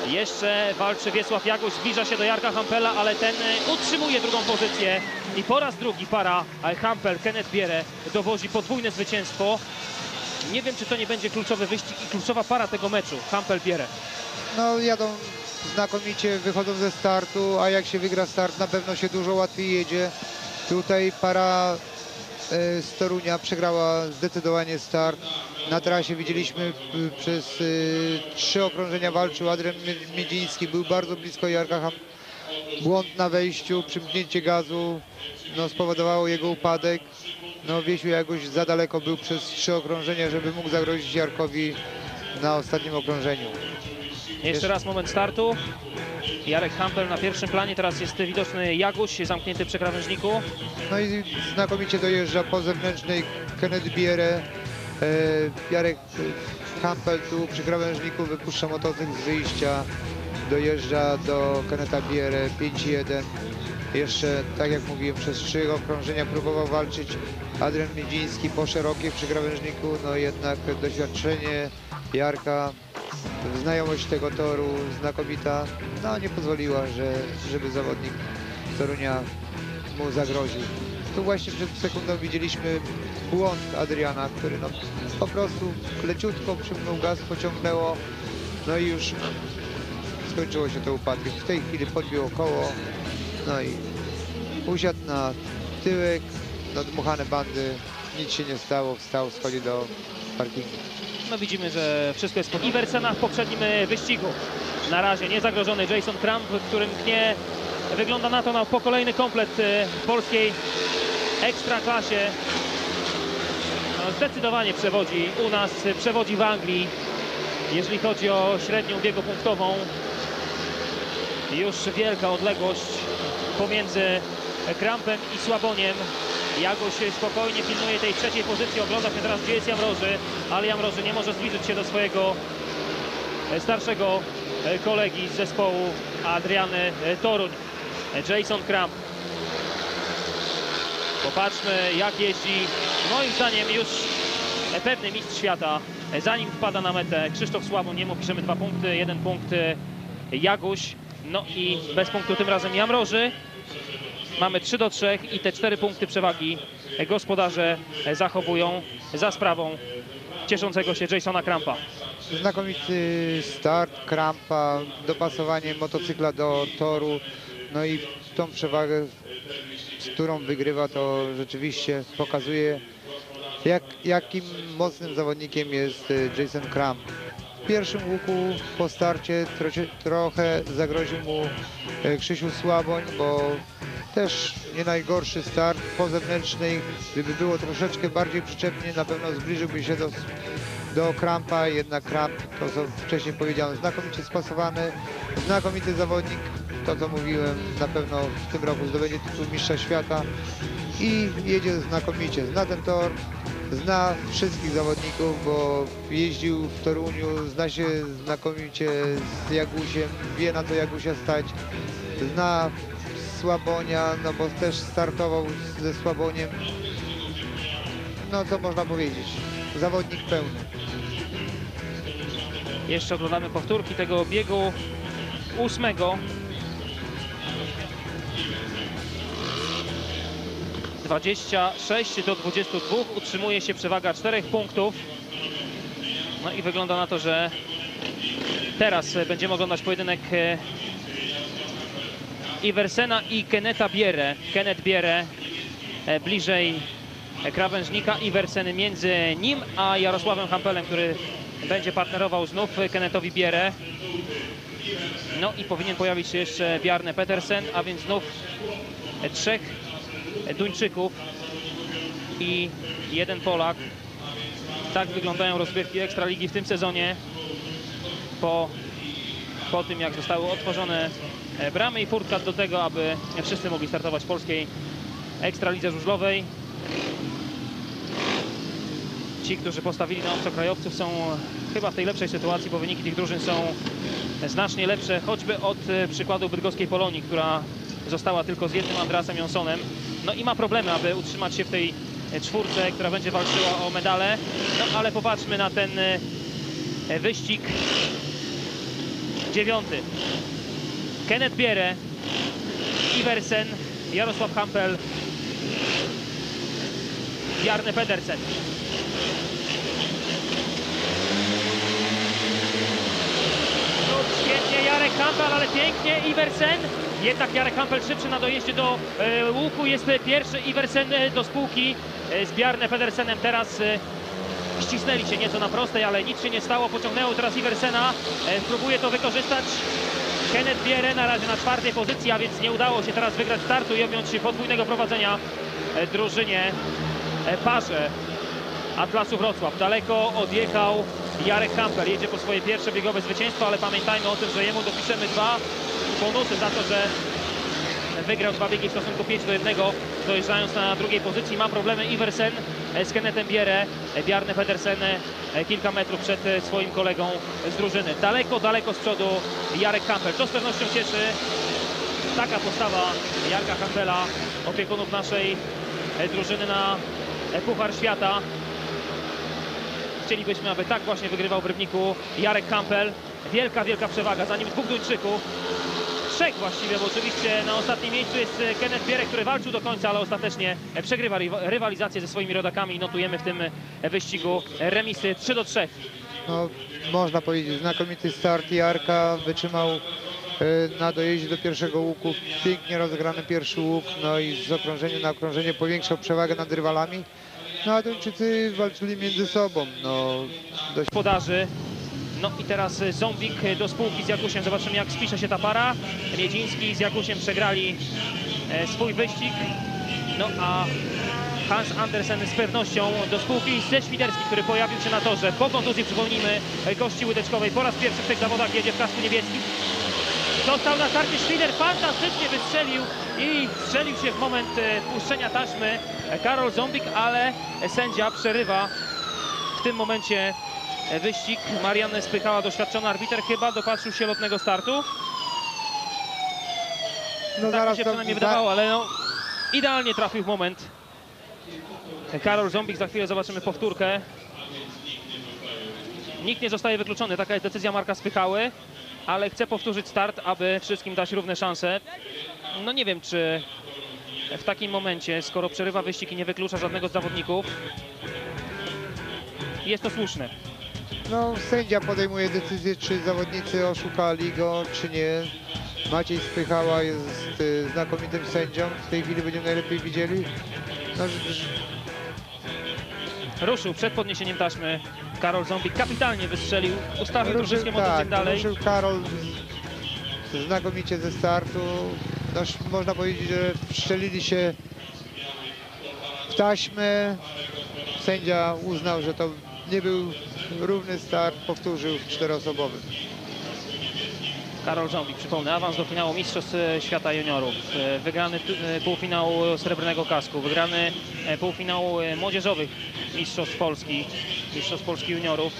Jeszcze walczy Wiesław Jaguś, zbliża się do Jarka Hampela, ale ten y, utrzymuje drugą pozycję. I po raz drugi para Hampel, Kenneth Bierę dowozi podwójne zwycięstwo. Nie wiem, czy to nie będzie kluczowy wyścig i kluczowa para tego meczu. Hampel Bierę. No jadą znakomicie, wychodzą ze startu, a jak się wygra start, na pewno się dużo łatwiej jedzie. Tutaj para e, z Torunia przegrała zdecydowanie start. Na trasie widzieliśmy przez y, trzy okrążenia walczył Adrian Mie- Miedziński, był bardzo blisko Jarka. Błąd na wejściu, przymknięcie gazu no, spowodowało jego upadek. No Wiesiu jakoś za daleko był przez trzy okrążenia, żeby mógł zagrozić Jarkowi na ostatnim okrążeniu. Jeszcze raz moment startu. Jarek Hampel na pierwszym planie, teraz jest widoczny Jaguś zamknięty przy krawężniku. No i znakomicie dojeżdża po zewnętrznej Kenneth Bierę. E, Jarek Campbell tu przy krawężniku wypuszcza motocykl z wyjścia. Dojeżdża do Kenneta Bierę 5-1. Jeszcze, tak jak mówiłem, przez trzy okrążenia próbował walczyć Adrian Miedziński po szerokiej przy krawężniku. No jednak doświadczenie Jarka, znajomość tego toru znakomita, no nie pozwoliła, że, żeby zawodnik Torunia mu zagroził. Tu właśnie przed sekundą widzieliśmy błąd Adriana, który no po prostu leciutko przymknął gaz, pociągnęło, no i już skończyło się to upadkiem. W tej chwili podbiło koło, no i usiadł na tyłek, nadmuchane bandy, nic się nie stało, wstał, schodzi do parkingu. No widzimy, że wszystko jest pod Iwersena w poprzednim e, wyścigu. Na razie niezagrożony Jason Kramp, którym knie wygląda na to na po kolejny komplet e, w polskiej ekstraklasie. No, zdecydowanie przewodzi u nas, przewodzi w Anglii, jeżeli chodzi o średnią biegopunktową. Już wielka odległość pomiędzy Krampem i Słaboniem. Jagoś spokojnie pilnuje tej trzeciej pozycji, ogląda się teraz gdzie jest Jamroży, ale Jamroży nie może zbliżyć się do swojego e, starszego e, kolegi z zespołu Adriany e, Toruń, Jason Kramp. Popatrzmy jak jeździ, moim zdaniem już pewny mistrz świata, zanim wpada na metę Krzysztof Sławoń, piszemy dwa punkty, jeden punkt Jaguś, no i bez punktu tym razem Jamroży. Mamy 3 do 3 i te 4 punkty przewagi gospodarze zachowują za sprawą cieszącego się Jasona Krampa. Znakomity start, krampa, dopasowanie motocykla do toru, no i tą przewagę, z którą wygrywa, to rzeczywiście pokazuje, jak, jakim mocnym zawodnikiem jest e, Jason Kramp. W pierwszym łuku po starcie trochę zagroził mu e, Krzysiu Słaboń, bo też nie najgorszy start po zewnętrznej. Gdyby było troszeczkę bardziej przyczepnie, na pewno zbliżyłby się do, do Krampa, jednak Kramp, to co wcześniej powiedziałem, znakomicie spasowany, znakomity zawodnik, to co mówiłem, na pewno w tym roku zdobędzie tytuł mistrza świata. i jedzie znakomicie. Zna ten tor, zna wszystkich zawodników, bo jeździł w Toruniu, zna się znakomicie z Jagusiem, wie na co Jagusia stać, zna Słabonia, no bo też startował ze Słaboniem. No co można powiedzieć, zawodnik pełny. Jeszcze oglądamy powtórki tego biegu ósmego. 26 do 22 utrzymuje się przewaga 4 punktów. No i wygląda na to, że teraz e, będziemy oglądać pojedynek e, Iversena i Keneta Bierę. Kenneth Bierę e, bliżej krawężnika Iversen między nim a Jarosławem Hampelem, który będzie partnerował znów Kennetowi Bierę. No i powinien pojawić się jeszcze Bjarne Petersen, a więc znów trzech Duńczyków i jeden Polak. Tak wyglądają rozgrywki Ekstraligi w tym sezonie. Po, po tym jak zostały otworzone e, bramy i furtka do tego, aby wszyscy mogli startować w polskiej Ekstralidze żużlowej. Ci, którzy postawili na obcokrajowców są chyba w tej lepszej sytuacji, bo wyniki tych drużyn są znacznie lepsze, choćby od e, przykładu bydgoskiej Polonii, która została tylko z jednym Andrasem Jonsonem. No i ma problemy, aby utrzymać się w tej e, czwórce, która będzie walczyła o medale. No ale popatrzmy na ten e, wyścig dziewiąty. Kenneth Bierę, Iversen, Jarosław Hampel, Jarne Pedersen. No, świetnie Jarek Hampel, ale pięknie Iversen. Jednak Jarek Hampel szybszy na dojeździe do e, łuku. Jest pierwszy Iversen e, do spółki e, z Bjarne Pedersenem. Teraz ścisnęli się nieco na prostej, ale nic się nie stało. Pociągnęło teraz Iversena. E, próbuje to wykorzystać. Kenneth Bierę na razie na czwartej pozycji, a więc nie udało się teraz wygrać startu i objąć podwójnego prowadzenia drużynie parze Atlasu Wrocław. Daleko odjechał Jarek Hampel. Jedzie po swoje pierwsze biegowe zwycięstwo, ale pamiętajmy o tym, że jemu dopiszemy dwa bonusy za to, że wygrał dwa biegi w stosunku 5 do 1, dojeżdżając na drugiej pozycji. Ma problemy Iversen e, z Kennethem Bierę, e, Bjarne Pedersen e, kilka metrów przed swoim kolegą z drużyny. Daleko, daleko z przodu Jarek Hampel. To z pewnością cieszy taka postawa Jarka Hampela, opiekunów naszej drużyny na Puchar Świata. Chcielibyśmy, aby tak właśnie wygrywał w Rybniku Jarek Kampel. Wielka, wielka przewaga, za nim dwóch Duńczyków. Trzech właściwie, bo oczywiście na ostatnim miejscu jest e, Kenneth Bierek, który walczył do końca, ale ostatecznie e, przegrywa rywa- rywalizację ze swoimi rodakami i notujemy w tym e, wyścigu remisy 3 do 3. No, można powiedzieć, znakomity start Jarka, wytrzymał na dojeździe do pierwszego łuku, pięknie rozegrany pierwszy łuk, no i z okrążenia na okrążenie powiększał przewagę nad rywalami. No a Duńczycy walczyli między sobą, no dość gospodarzy. No i teraz e, Zombik e, do spółki z Jakusiem. Zobaczymy jak spisze się ta para. Miedziński z Jakusiem przegrali e, swój wyścig. No a Hans Andersen z pewnością do spółki ze Świderski, który pojawił się na torze. Po kontuzji przypomnijmy kości łydeczkowej. Po raz pierwszy w tych zawodach jedzie w kasku niebieskim. Został na starcie Świder, fantastycznie wystrzelił i strzelił się w moment puszczenia taśmy Karol Zombik, ale sędzia przerywa w tym momencie wyścig. Marian Spychała, doświadczony arbiter, chyba dopatrzył się lotnego startu. no Tak mi się to- przynajmniej wydawało, ale no, idealnie trafił w moment. Karol Zombik, za chwilę zobaczymy powtórkę. Nikt nie zostaje wykluczony, taka jest decyzja Marka Spychały, ale chce powtórzyć start, aby wszystkim dać równe szanse. No nie wiem, czy w takim momencie, skoro przerywa wyścig i nie wyklucza żadnego z zawodników, jest to słuszne. No, sędzia podejmuje decyzję, czy zawodnicy oszukali go, czy nie. Maciej Spychała jest y, znakomitym sędzią. W tej chwili będziemy najlepiej widzieli. No, Ruszył przed podniesieniem taśmy Karol Zombik, kapitalnie wystrzelił, ustawił ruszył, troszeczkę motocykl tak, dalej. ruszył Karol z- znakomicie ze startu. No, można powiedzieć, że wszczelili się w taśmę. Sędzia uznał, że to nie był równy start, powtórzył w czteroosobowym. Karol Żąbik, przypomnę, awans do finału Mistrzostw e, Świata Juniorów, e, wygrany e, półfinał Srebrnego Kasku, wygrany półfinał młodzieżowych Mistrzostw Polski, Mistrzostw Polski Juniorów.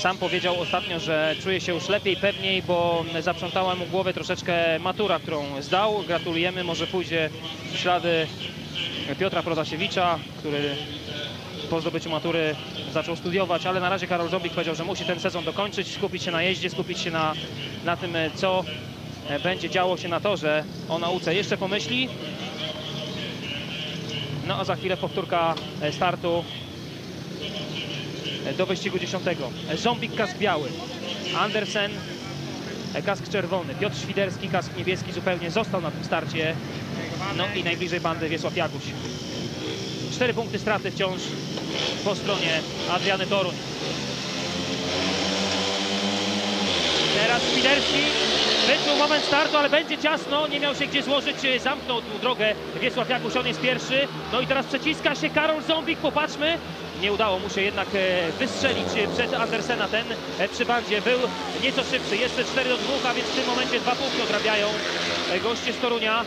Sam powiedział ostatnio, że czuje się już lepiej, pewniej, bo zaprzątała mu głowę troszeczkę matura, którą zdał. Gratulujemy, może pójdzie w ślady Piotra Protasiewicza, który po zdobyciu matury zaczął studiować, ale na razie Karol Żobik powiedział, że musi ten sezon dokończyć, skupić się na jeździe, skupić się na, na tym, e, co e, będzie działo się na torze. O nauce jeszcze pomyśli. No a za chwilę powtórka e, startu do wyścigu dziesiątego. E, Żąbik kask biały, Andersen kask czerwony, Piotr Świderski kask niebieski zupełnie został na tym starcie. No i najbliżej bandy Wiesław Jaguś. Cztery punkty straty wciąż po stronie Adriany Toruń. Teraz Świderski wyczuł moment startu, ale będzie ciasno, nie miał się gdzie złożyć, zamknął tu drogę Wiesław Jakusz, on jest pierwszy. No i teraz przeciska się Karol Ząbik, popatrzmy. Nie udało mu się jednak e, wystrzelić przed Andersena, ten e, przy bandzie był nieco szybszy, jeszcze 4 do 2, a więc w tym momencie dwa punkty odrabiają e, goście z Torunia.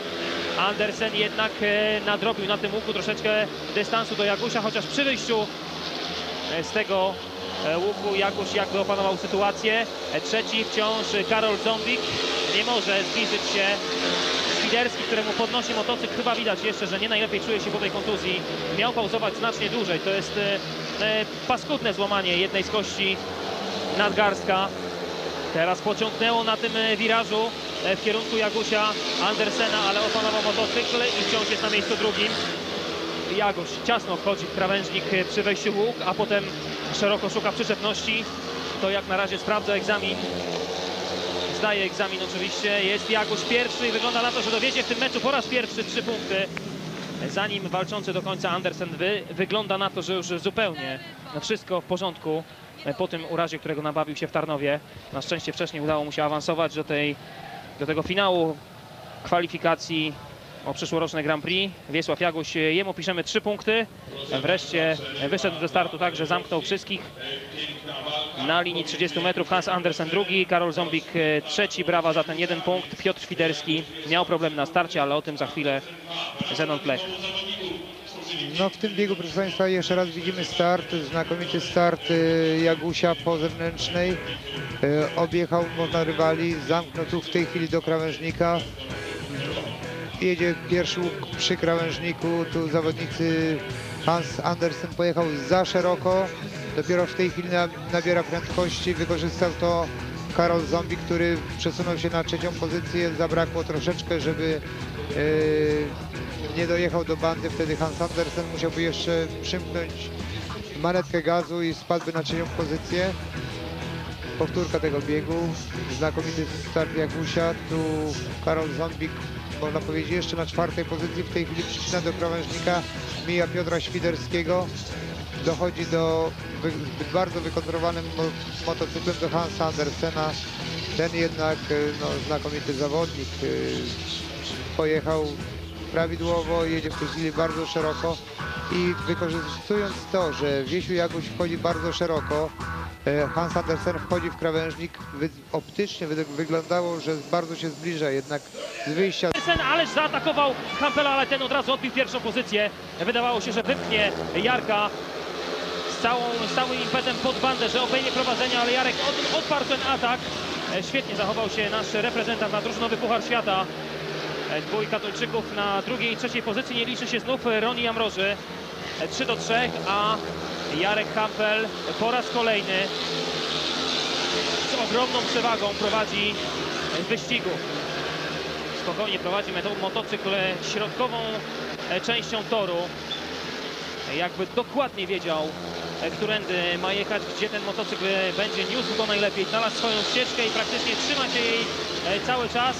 Andersen jednak e, nadrobił na tym łuku troszeczkę dystansu do Jagusia, chociaż przy wyjściu e, z tego e, łuku Jakuś jakby opanował sytuację. Trzeci wciąż Karol Zombik nie może zbliżyć się. Świderski, któremu podnosi motocykl, chyba widać jeszcze, że nie najlepiej czuje się po tej kontuzji. Miał pauzować znacznie dłużej. To jest paskudne złamanie jednej z kości nadgarstka. Teraz pociągnęło na tym e, wirażu e, w kierunku Jagusia Andersena, ale opanował motocykl i wciąż jest na miejscu drugim. Jaguś ciasno wchodzi w krawężnik e, przy wejściu łuk, a potem szeroko szuka przyczepności. To jak na razie sprawdza egzamin. Zdaje egzamin oczywiście. Jest Jaguś pierwszy i wygląda na to, że dowiedzie w tym meczu po raz pierwszy trzy punkty. Zanim walczący do końca Andersen wy, wygląda na to, że już zupełnie wszystko w porządku po tym urazie, którego nabawił się w Tarnowie. Na szczęście wcześniej udało mu się awansować do, tej, do tego finału kwalifikacji o przyszłoroczne Grand Prix. Wiesław Jaguś, e, jemu piszemy trzy punkty. Wreszcie wyszedł do startu tak, że zamknął wszystkich. Na linii 30 metrów Hans Andersen drugi, Karol Zombik e, trzeci, brawa za ten jeden punkt. Piotr Świderski miał problem na starcie, ale o tym za chwilę Zenon Plech. No w tym biegu, proszę Państwa, jeszcze raz widzimy start, znakomity start y, Jagusia po zewnętrznej. Y, Objechał można rywali, zamknął tu w tej chwili do krawężnika. Jedzie pierwszy łuk przy krawężniku, tu zawodnicy Hans Andersen pojechał za szeroko. Dopiero w tej chwili na- nabiera prędkości, wykorzystał to Karol Zombie, który przesunął się na trzecią pozycję. Zabrakło troszeczkę, żeby y, nie dojechał do bandy, wtedy Hans Andersen musiałby jeszcze przymknąć manetkę gazu i spadłby na trzecią pozycję. Powtórka tego biegu, znakomity start Jagusia, tu Karol Zombik, można powiedzieć jeszcze na czwartej pozycji, w tej chwili przycina do krawężnika, mija Piotra Świderskiego, dochodzi do bardzo wykontrowanym mo, motocyklem do Hansa Andersena, ten jednak y, no, znakomity zawodnik, y, pojechał prawidłowo, jedzie w tej chwili bardzo szeroko i wykorzystując to, że Wiesiu Jaguś wchodzi bardzo szeroko, e, Hans Andersen wchodzi w krawężnik, optycznie wy, wyglądało, że bardzo się zbliża, jednak z wyjścia Andersen, ależ zaatakował Campbella, ale ten od razu odbił pierwszą pozycję. Wydawało się, że wypchnie Jarka z, całą, z całym impetem pod bandę, że obejmie prowadzenie, ale Jarek od, odparł ten atak. E, Świetnie zachował się nasz reprezentant na drużynowy Puchar Świata. E, Dwójka Duńczyków na drugiej i trzeciej pozycji. Nie liczy się znów Roni Jamroży. E, 3 do 3, a Jarek Hampel po raz kolejny z ogromną przewagą prowadzi wyścigu. Spokojnie prowadzi motocykl środkową e, częścią toru. E, Jakby dokładnie wiedział, e, którędy ma jechać, gdzie ten motocykl e, będzie niósł go najlepiej. Znalazł swoją ścieżkę i praktycznie trzyma się jej e, cały czas.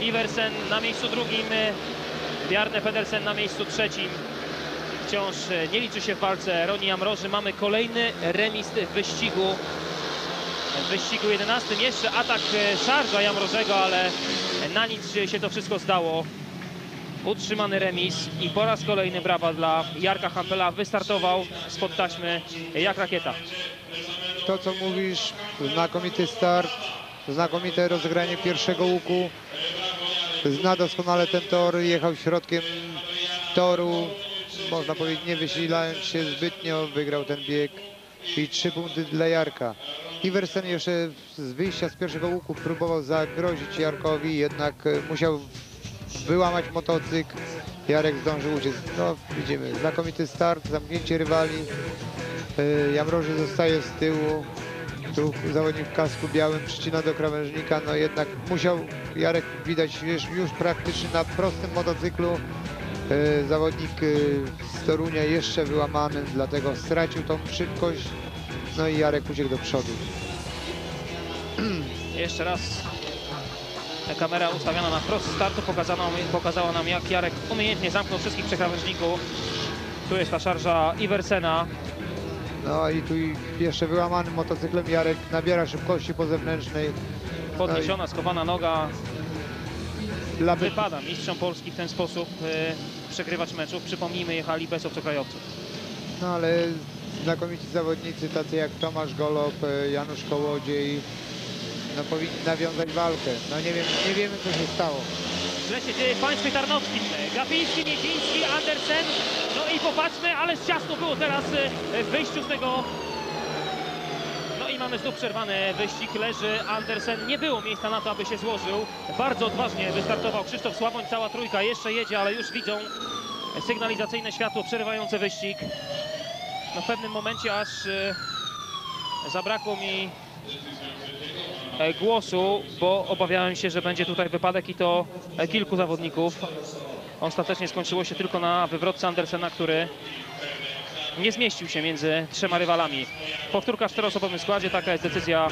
Iversen na miejscu drugim, e, Bjarne Pedersen na miejscu trzecim. Wciąż e, nie liczy się w walce Roni Amroży. Mamy kolejny remis w wyścigu. W wyścigu 11 jeszcze atak e, szarża Jamrożego, ale na nic się to wszystko zdało. Utrzymany remis i po raz kolejny brawa dla Jarka Hampela. Wystartował spod taśmy jak rakieta. to co mówisz, znakomity start, Znakomite rozegranie pierwszego łuku. Zna doskonale ten tor, jechał środkiem toru. Można powiedzieć, nie wysilając się zbytnio, wygrał ten bieg. I trzy punkty dla Jarka. Iversen jeszcze z wyjścia z pierwszego łuku próbował zagrozić Jarkowi, jednak e, musiał wyłamać motocykl. Jarek zdążył uciec. No widzimy, znakomity start, zamknięcie rywali. E, Jamroży zostaje z tyłu. Tu zawodnik w kasku białym przycina do krawężnika, no jednak musiał Jarek widać już, już praktycznie na prostym motocyklu. E, Zawodnik e, z Torunia jeszcze wyłamany, dlatego stracił tą szybkość. No i Jarek uciekł do przodu. <clears throat> Jeszcze raz kamera ustawiona na wprost startu pokazała nam jak Jarek umiejętnie zamknął wszystkich przekrawężników. Tu jest ta szarża Iversena. No i tu jeszcze wyłamanym motocyklem Jarek nabiera szybkości po zewnętrznej. Podniesiona, skowana noga. Dla Wypada mistrzom Polski w ten sposób e, przegrywacz meczów. Przypomnijmy, jechali bez obcokrajowców. No ale znakomici zawodnicy, tacy jak Tomasz Golob, e, Janusz Kołodziej, no powinni nawiązać walkę. No nie wiem, nie wiemy co się stało. Źle się dzieje w państwie tarnowskim. Gapiński, Miedziński, Andersen. No i popatrzmy, ale ciasno było teraz e, w wyjściu z tego. No i mamy znów przerwany wyścig. Leży Andersen. Nie było miejsca na to, aby się złożył. Bardzo odważnie wystartował Krzysztof Sławoń. Cała trójka jeszcze jedzie, ale już widzą sygnalizacyjne światło przerywające wyścig. No w pewnym momencie aż e, zabrakło mi głosu, bo obawiałem się, że będzie tutaj wypadek i to e, kilku zawodników. Ostatecznie skończyło się tylko na wywrotce Andersena, który nie zmieścił się między trzema rywalami. Powtórka w czteroosobowym składzie, taka jest decyzja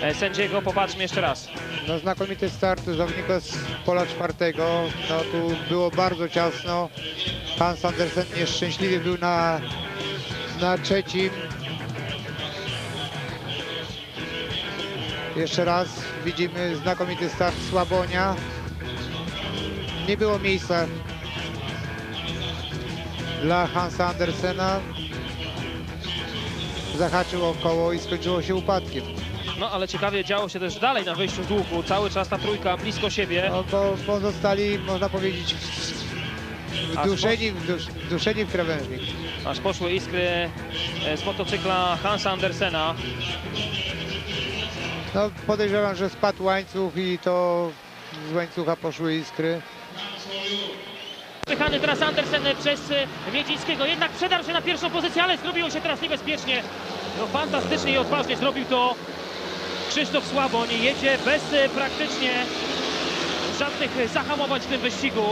e, sędziego. Popatrzmy jeszcze raz. No znakomity start zawodnika z pola czwartego. No tu było bardzo ciasno. Hans Andersen nieszczęśliwie był na, na trzecim. Jeszcze raz widzimy znakomity start Słabonia. Nie było miejsca dla Hansa Andersena. Zahaczył o koło i skończyło się upadkiem. No ale ciekawie działo się też dalej na wyjściu z łuku. Cały czas ta trójka blisko siebie. No bo pozostali, można powiedzieć, wduszeni, wdusz, wduszeni w krawężnik. Aż poszły iskry e, z motocykla Hansa Andersena. No podejrzewam, że spadł łańcuch i to z łańcucha poszły iskry. Pychany teraz Andersen przez Miedzińskiego. Jednak przedarł się na pierwszą pozycję, ale zrobiło się teraz niebezpiecznie. No fantastycznie i odważnie zrobił to Krzysztof Słaboń. Jedzie bez e, praktycznie żadnych e, zahamowań w tym wyścigu.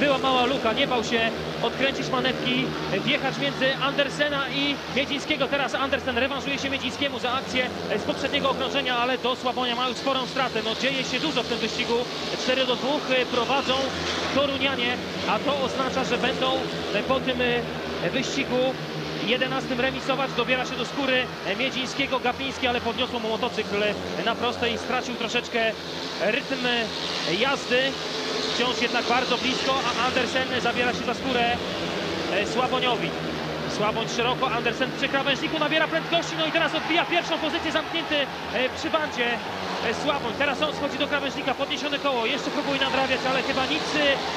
Była mała luka, nie bał się odkręcić manetki, wjechać między Andersena i Miedzińskiego. Teraz Andersen rewanżuje się Miedzińskiemu za akcję e, z poprzedniego okrążenia, ale do Słabonia ma już sporą stratę. No dzieje się dużo w tym wyścigu. 4 do 2 e, prowadzą Torunianie, a to oznacza, że będą po tym wyścigu 11 remisować, dobiera się do skóry Miedzińskiego, Gapiński, ale podniosło mu motocykl na prostej stracił troszeczkę rytm jazdy. Wciąż jednak bardzo blisko, a Andersen zabiera się za skórę e, Słaboniowi. Słaboń szeroko, Andersen przy krawężniku nabiera prędkości, no i teraz odbija pierwszą pozycję, zamknięty e, przy bandzie e, Słaboń. Teraz on schodzi do krawężnika, podniesione koło, jeszcze próbuje nadrabiać, ale chyba nic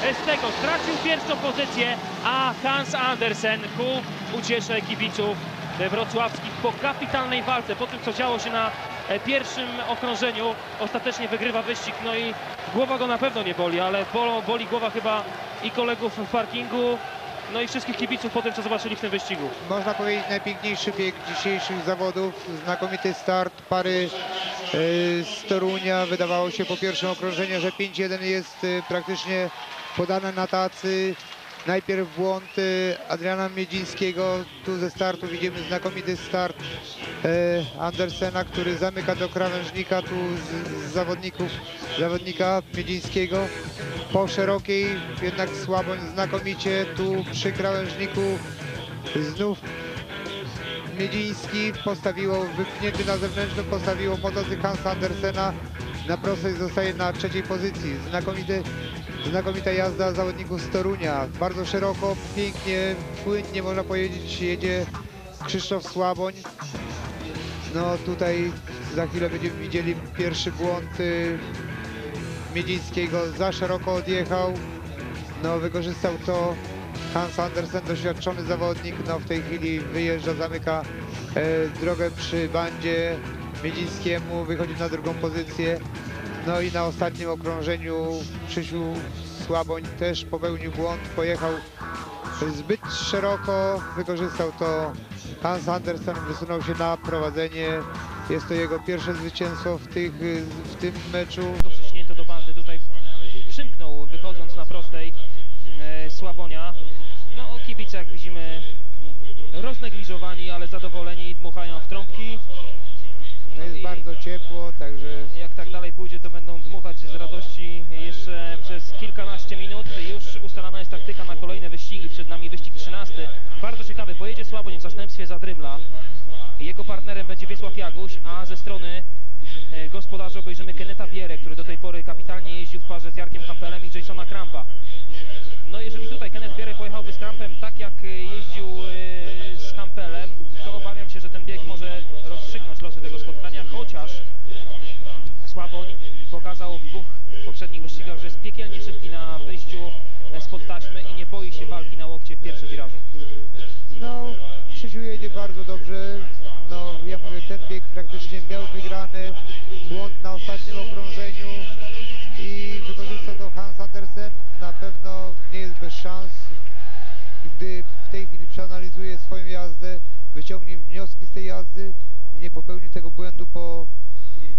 e, z tego. Stracił pierwszą pozycję, a Hans Andersen ku uciesze kibiców wrocławskich po kapitalnej walce, po tym co działo się na pierwszym okrążeniu, ostatecznie wygrywa wyścig, no i głowa go na pewno nie boli, ale boli głowa chyba i kolegów w parkingu, no i wszystkich kibiców po tym, co zobaczyli w tym wyścigu. Można powiedzieć najpiękniejszy bieg dzisiejszych zawodów. Znakomity start pary e, z Torunia. Wydawało się po pierwszym okrążeniu, że 5-1 jest e, praktycznie podane na tacy. Najpierw błąd e, Adriana Miedzińskiego. Tu ze startu widzimy znakomity start e, Andersena, który zamyka do krawężnika tu z zawodników, zawodnika Miedzińskiego. Po szerokiej jednak Słaboń znakomicie tu przy krawężniku znów Miedziński postawiło, wypchnięty na zewnętrzną, postawiło motocykl Hansa Andersena. Na prostej zostaje na trzeciej pozycji. Znakomity, znakomita jazda zawodników z Torunia. Bardzo szeroko, pięknie, płynnie można powiedzieć jedzie Krzysztof Słaboń. No tutaj za chwilę będziemy widzieli pierwszy błąd y, Miedzińskiego. Za szeroko odjechał. No, wykorzystał to Hans Andersen, doświadczony zawodnik. No, w tej chwili wyjeżdża, zamyka e, drogę przy bandzie Miedzińskiemu, wychodzi na drugą pozycję. No i na ostatnim okrążeniu Krzysiu Słaboń też popełnił błąd, pojechał zbyt szeroko, wykorzystał to Hans Andersen, wysunął się na prowadzenie. Jest to jego pierwsze zwycięstwo w, tych, w tym meczu. przyciśnięto do bandy. Tutaj przymknął, wychodząc na prostej e, Słabonia. No, kibice, jak widzimy, roznegliżowani, ale zadowoleni, dmuchają w trąbki. No jest bardzo ciepło, także Jak tak dalej pójdzie, to będą dmuchać z radości jeszcze przez kilkanaście minut. Już ustalana jest taktyka na kolejne wyścigi. Przed nami wyścig 13. Bardzo ciekawy. Pojedzie Słaboń w zastępstwie Zadrymla. Jego partnerem będzie Wiesław Jaguś, a ze strony e, gospodarzy obejrzymy Keneta Bierę, który do tej pory kapitalnie jeździł w parze z Jarkiem Kampelem i Jasona Krampa. No jeżeli tutaj Kenneth Bierę pojechałby z Krampem tak jak e, jeździł e, z Kampelem, to obawiam się, że ten bieg może rozstrzygnąć losy tego spotkania, chociaż Słaboń pokazał w dwóch poprzednich wyścigach, że jest piekielnie szybki na wyjściu e, spod taśmy i nie boi się walki na łokcie w pierwszym wirażu. no Krzysiu jedzie bardzo dobrze. No ja mówię, ten bieg praktycznie miał wygrany. Błąd na ostatnim okrążeniu i wykorzystał to Hans Andersen. Na pewno nie jest bez szans, gdy w tej chwili przeanalizuje swoją jazdę, wyciągnie wnioski z tej jazdy, nie popełni tego błędu po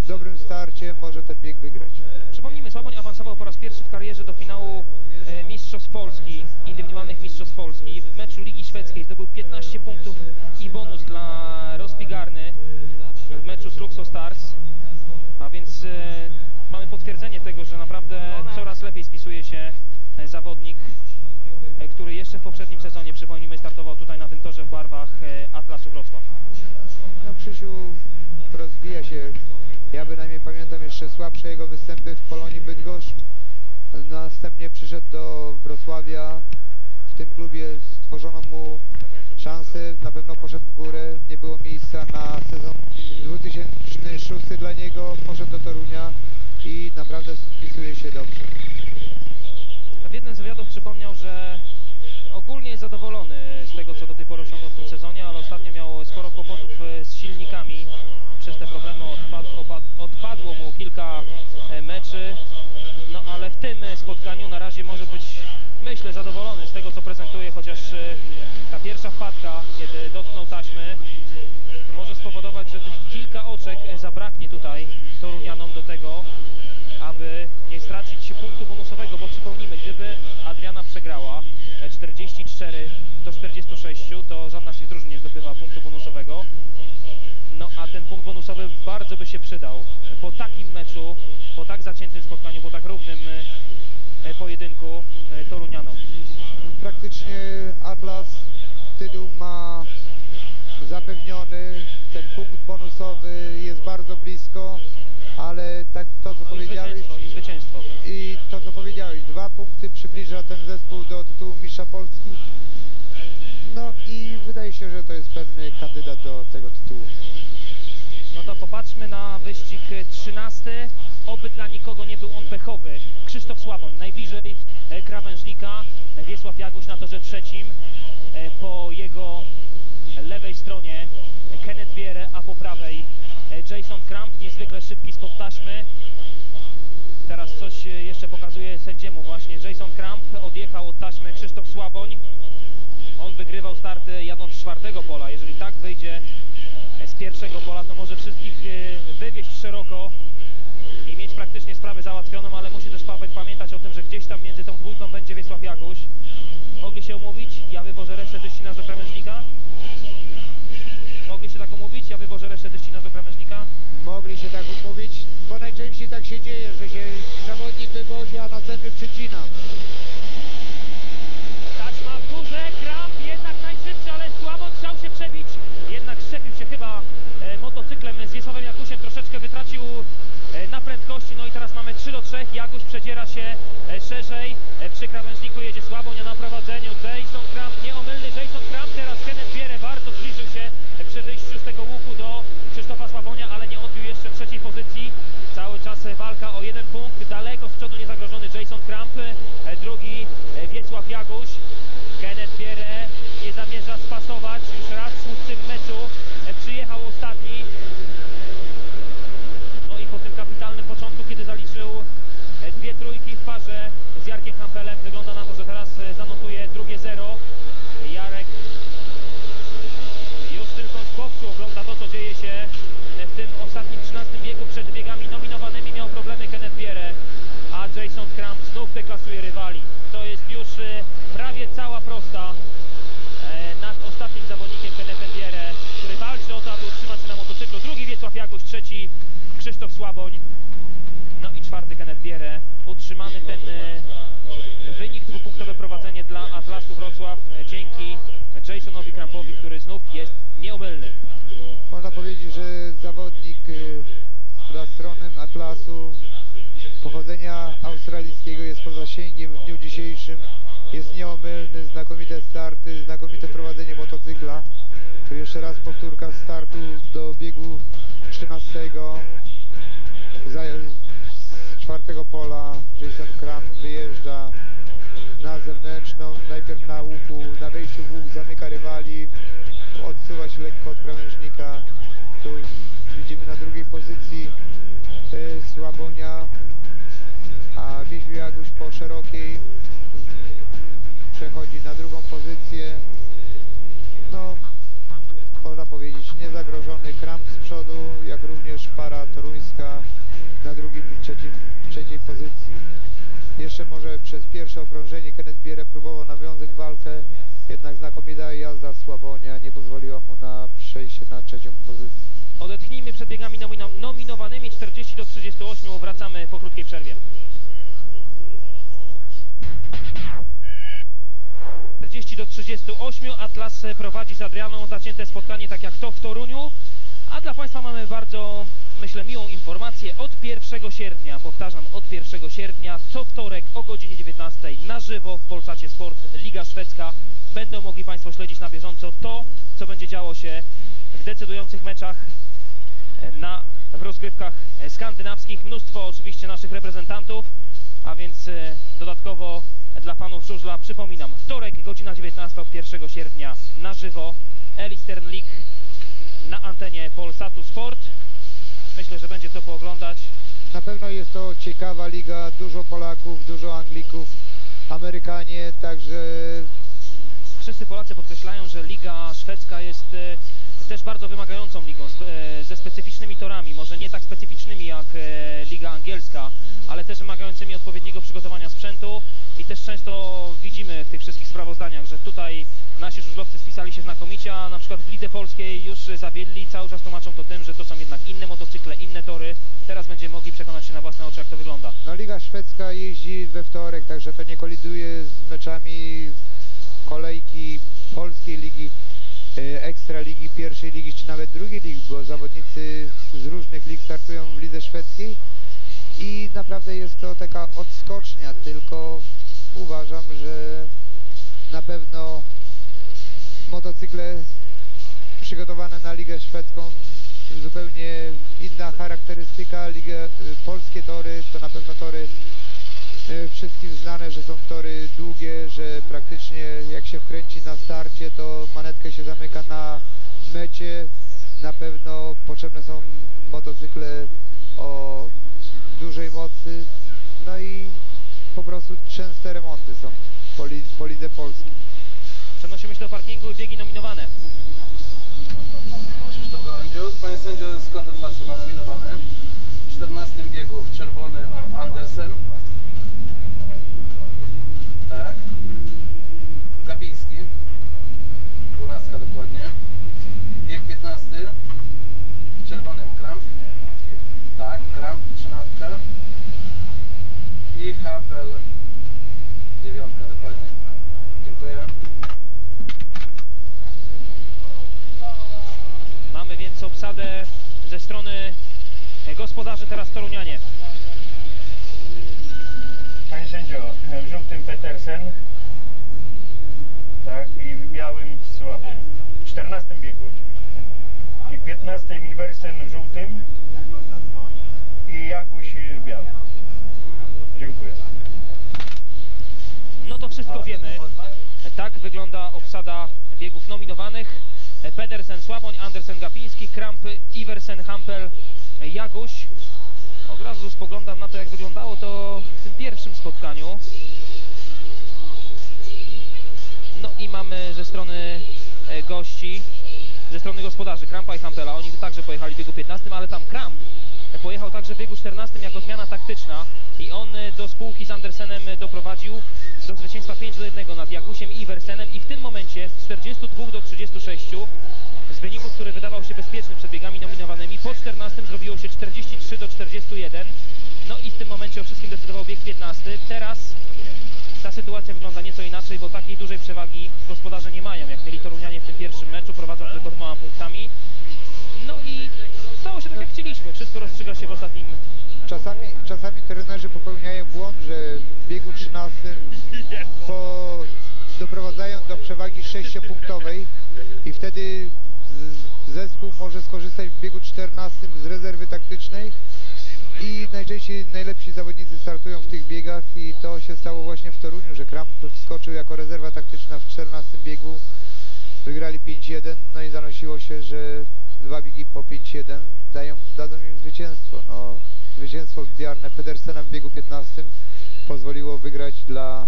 dobrym starcie, może ten bieg wygrać. Przypomnijmy, Słaboń awansował po raz pierwszy w karierze do finału e, Mistrzostw Polski, indywidualnych Mistrzostw Polski. W meczu Ligi Szwedzkiej zdobył 15 punktów i bonus dla Rospigarny w meczu z Luxo Stars. A więc e, mamy potwierdzenie tego, że naprawdę coraz lepiej spisuje się e, zawodnik, e, który jeszcze w poprzednim sezonie, przypomnijmy, startował tutaj na tym torze w barwach e, Atlasu Wrocław. No Krzysiu rozwija się. Ja bynajmniej pamiętam jeszcze słabsze jego występy w Polonii Bydgoszcz. Następnie przyszedł do Wrocławia. W tym klubie stworzono mu szansę, na pewno poszedł w górę. Nie było miejsca na sezon 2006 dla niego. Poszedł do Torunia i naprawdę spisuje się dobrze. W jednym z wywiadów przypomniał, że ogólnie jest zadowolony z tego, co do tej pory osiągnął w tym sezonie, ale ostatnio miał sporo kłopotów e, z silnikami. Przez te problemy odpad, opad, odpadło mu kilka e, meczy, no ale w tym spotkaniu na razie może być, myślę, zadowolony z tego, co prezentuje, chociaż e, ta pierwsza wpadka, kiedy dotknął taśmy, może spowodować, że tych kilka oczek e, zabraknie tutaj Torunianom do tego, aby nie stracić punktu bonusowego, bo przypomnijmy, gdyby Adriana przegrała e, 44 do 46, to żadna z tych drużyn nie zdobywa punktu bonusowego. No a ten punkt bonusowy bardzo by się przydał po takim meczu, po tak zaciętym spotkaniu, po tak równym e, pojedynku e, Torunianom. Praktycznie Atlas tytuł ma zapewniony. Ten punkt bonusowy jest bardzo blisko, ale tak to co No i powiedziałeś zwycięstwo, i zwycięstwo. i to co powiedziałeś, dwa punkty przybliża ten zespół do tytułu mistrza Polski. No i wydaje się, że to jest pewny kandydat do tego tytułu. No to popatrzmy na wyścig 13. Oby dla nikogo nie był on pechowy. Krzysztof Słaboń najbliżej e, krawężnika. Wiesław Jaguś na torze trzecim. E, Po jego lewej stronie Kenneth Bierę, a po prawej e, Jason Kramp, niezwykle szybki spod taśmy. Teraz coś jeszcze pokazuje sędziemu właśnie. Jason Kramp odjechał od taśmy Krzysztof Słaboń. On wygrywał starty jadąc z czwartego pola. Jeżeli tak wyjdzie z pierwszego pola, to może wszystkich e, wywieźć szeroko i mieć praktycznie sprawę załatwioną, ale musi też pamiętać o tym, że gdzieś tam między tą dwójką będzie Wiesław Jaguś. Mogli się umówić, ja wywożę resztę Tyścina do krawężnika. Mogli się tak umówić, ja wywożę resztę Tyścina do krawężnika. Mogli się tak umówić, bo najczęściej tak się dzieje, że się zawodnik wywozi, a następny przycina. Taśma w górze, Kramp jednak najszybszy, ale słabo chciał się przebić. Jednak szczepił się chyba e, motocyklem z Wiesławem Jagusiem, troszeczkę wytracił e, na prędkości. No i teraz mamy 3 do 3. Jaguś przedziera się e, szerzej. E, przy krawężniku jedzie Słabonia na prowadzeniu. Jason Kramp, 1 sierpnia, powtarzam, od 1 sierpnia, co wtorek o godzinie 19 na żywo w Polsacie Sport Liga Szwedzka będą mogli Państwo śledzić na bieżąco to, co będzie działo się w decydujących meczach na, w rozgrywkach e, skandynawskich. Mnóstwo oczywiście naszych reprezentantów, a więc e, dodatkowo dla fanów żużla przypominam, wtorek, godzina 19 od 1 sierpnia na żywo Elistern League na antenie Polsatu Sport. Myślę, że będzie co pooglądać. Na pewno jest to ciekawa liga, dużo Polaków, dużo Anglików, Amerykanie, także Wszyscy Polacy podkreślają, że Liga Szwedzka jest e, też bardzo wymagającą ligą, e, ze specyficznymi torami, może nie tak specyficznymi jak e, Liga Angielska, ale też wymagającymi odpowiedniego przygotowania sprzętu i też często widzimy w tych wszystkich sprawozdaniach, że tutaj nasi żużlowcy spisali się znakomicie, a na przykład w Lidze Polskiej już zawiedli, cały czas tłumaczą to tym, że to są jednak inne motocykle, inne tory. Teraz będziemy mogli przekonać się na własne oczy, jak to wygląda. no, Liga Szwedzka jeździ we wtorek, także to nie koliduje z meczami kolejki polskiej ligi, e, ekstraligi, pierwszej ligi, czy nawet drugiej ligi, bo zawodnicy z różnych lig startują w lidze szwedzkiej i naprawdę jest to taka odskocznia, tylko uważam, że na pewno motocykle przygotowane na ligę szwedzką zupełnie inna charakterystyka, ligę, y, polskie tory to na pewno tory y, wszystkim znane, że są tory długie, że praktycznie jak się wkręci na starcie, to manetkę się zamyka na mecie. Na pewno potrzebne są motocykle o dużej mocy, no i po prostu częste remonty są po, li, po lidze polskiej. Przenosimy się do parkingu i biegi nominowane. Krzysztof Gołędziuk. Panie sędzio, skład Atlasu ma nominowany. W 14 biegu w czerwonym Andersen. Tak. Gapiński. 12 dokładnie. Bieg 15 w czerwonym Kramp. Tak, Kramp 13. I Hampel 9 dokładnie. Dziękuję. Mamy więc obsadę ze strony gospodarzy teraz Torunianie. Panie sędzio, w żółtym Petersen, tak, i w białym Słaboń. W 14 biegu oczywiście. I w 15 Iversen w żółtym i Jaguś w białym. Dziękuję. No to wszystko wiemy. Tak wygląda obsada biegów nominowanych. Pedersen, Słaboń, Andersen, Gapiński, Kramp, Iversen, Hampel, Jaguś. Od razu spoglądam na to, jak wyglądało to w tym pierwszym spotkaniu. No i mamy ze strony e, gości, ze strony gospodarzy, Krampa i Hampela. Oni także pojechali w biegu 15, ale tam Kramp pojechał także w biegu 14 jako zmiana taktyczna i on e, do spółki z Andersenem e, doprowadził do zwycięstwa 5 do 1 nad Jakusiem i Wersenem i w tym momencie z 42 do 36 z wyniku, który wydawał się bezpieczny przed biegami nominowanymi, po 14 zrobiło się 43 do 41 no i w tym momencie o wszystkim decydował bieg 15. Teraz ta sytuacja wygląda nieco inaczej, bo takiej dużej przewagi gospodarze nie mają, jak mieli Torunianie w tym pierwszym meczu, prowadzą tylko dwoma punktami. No i stało się tak jak chcieliśmy, wszystko rozstrzyga się w ostatnim... Czasami, czasami trenerzy popełniają błąd, że w biegu 13 po, doprowadzają do przewagi sześciopunktowej i wtedy zespół może skorzystać w biegu 14 z rezerwy taktycznej i najczęściej najlepsi zawodnicy startują w tych biegach i to się stało właśnie w Toruniu, że Kramp wskoczył jako rezerwa taktyczna w 14 biegu, wygrali 5-1, no i zanosiło się, że dwa biegi po 5-1 dają, dadzą im zwycięstwo. No, zwycięstwo biarne Pedersena w biegu 15 pozwoliło wygrać dla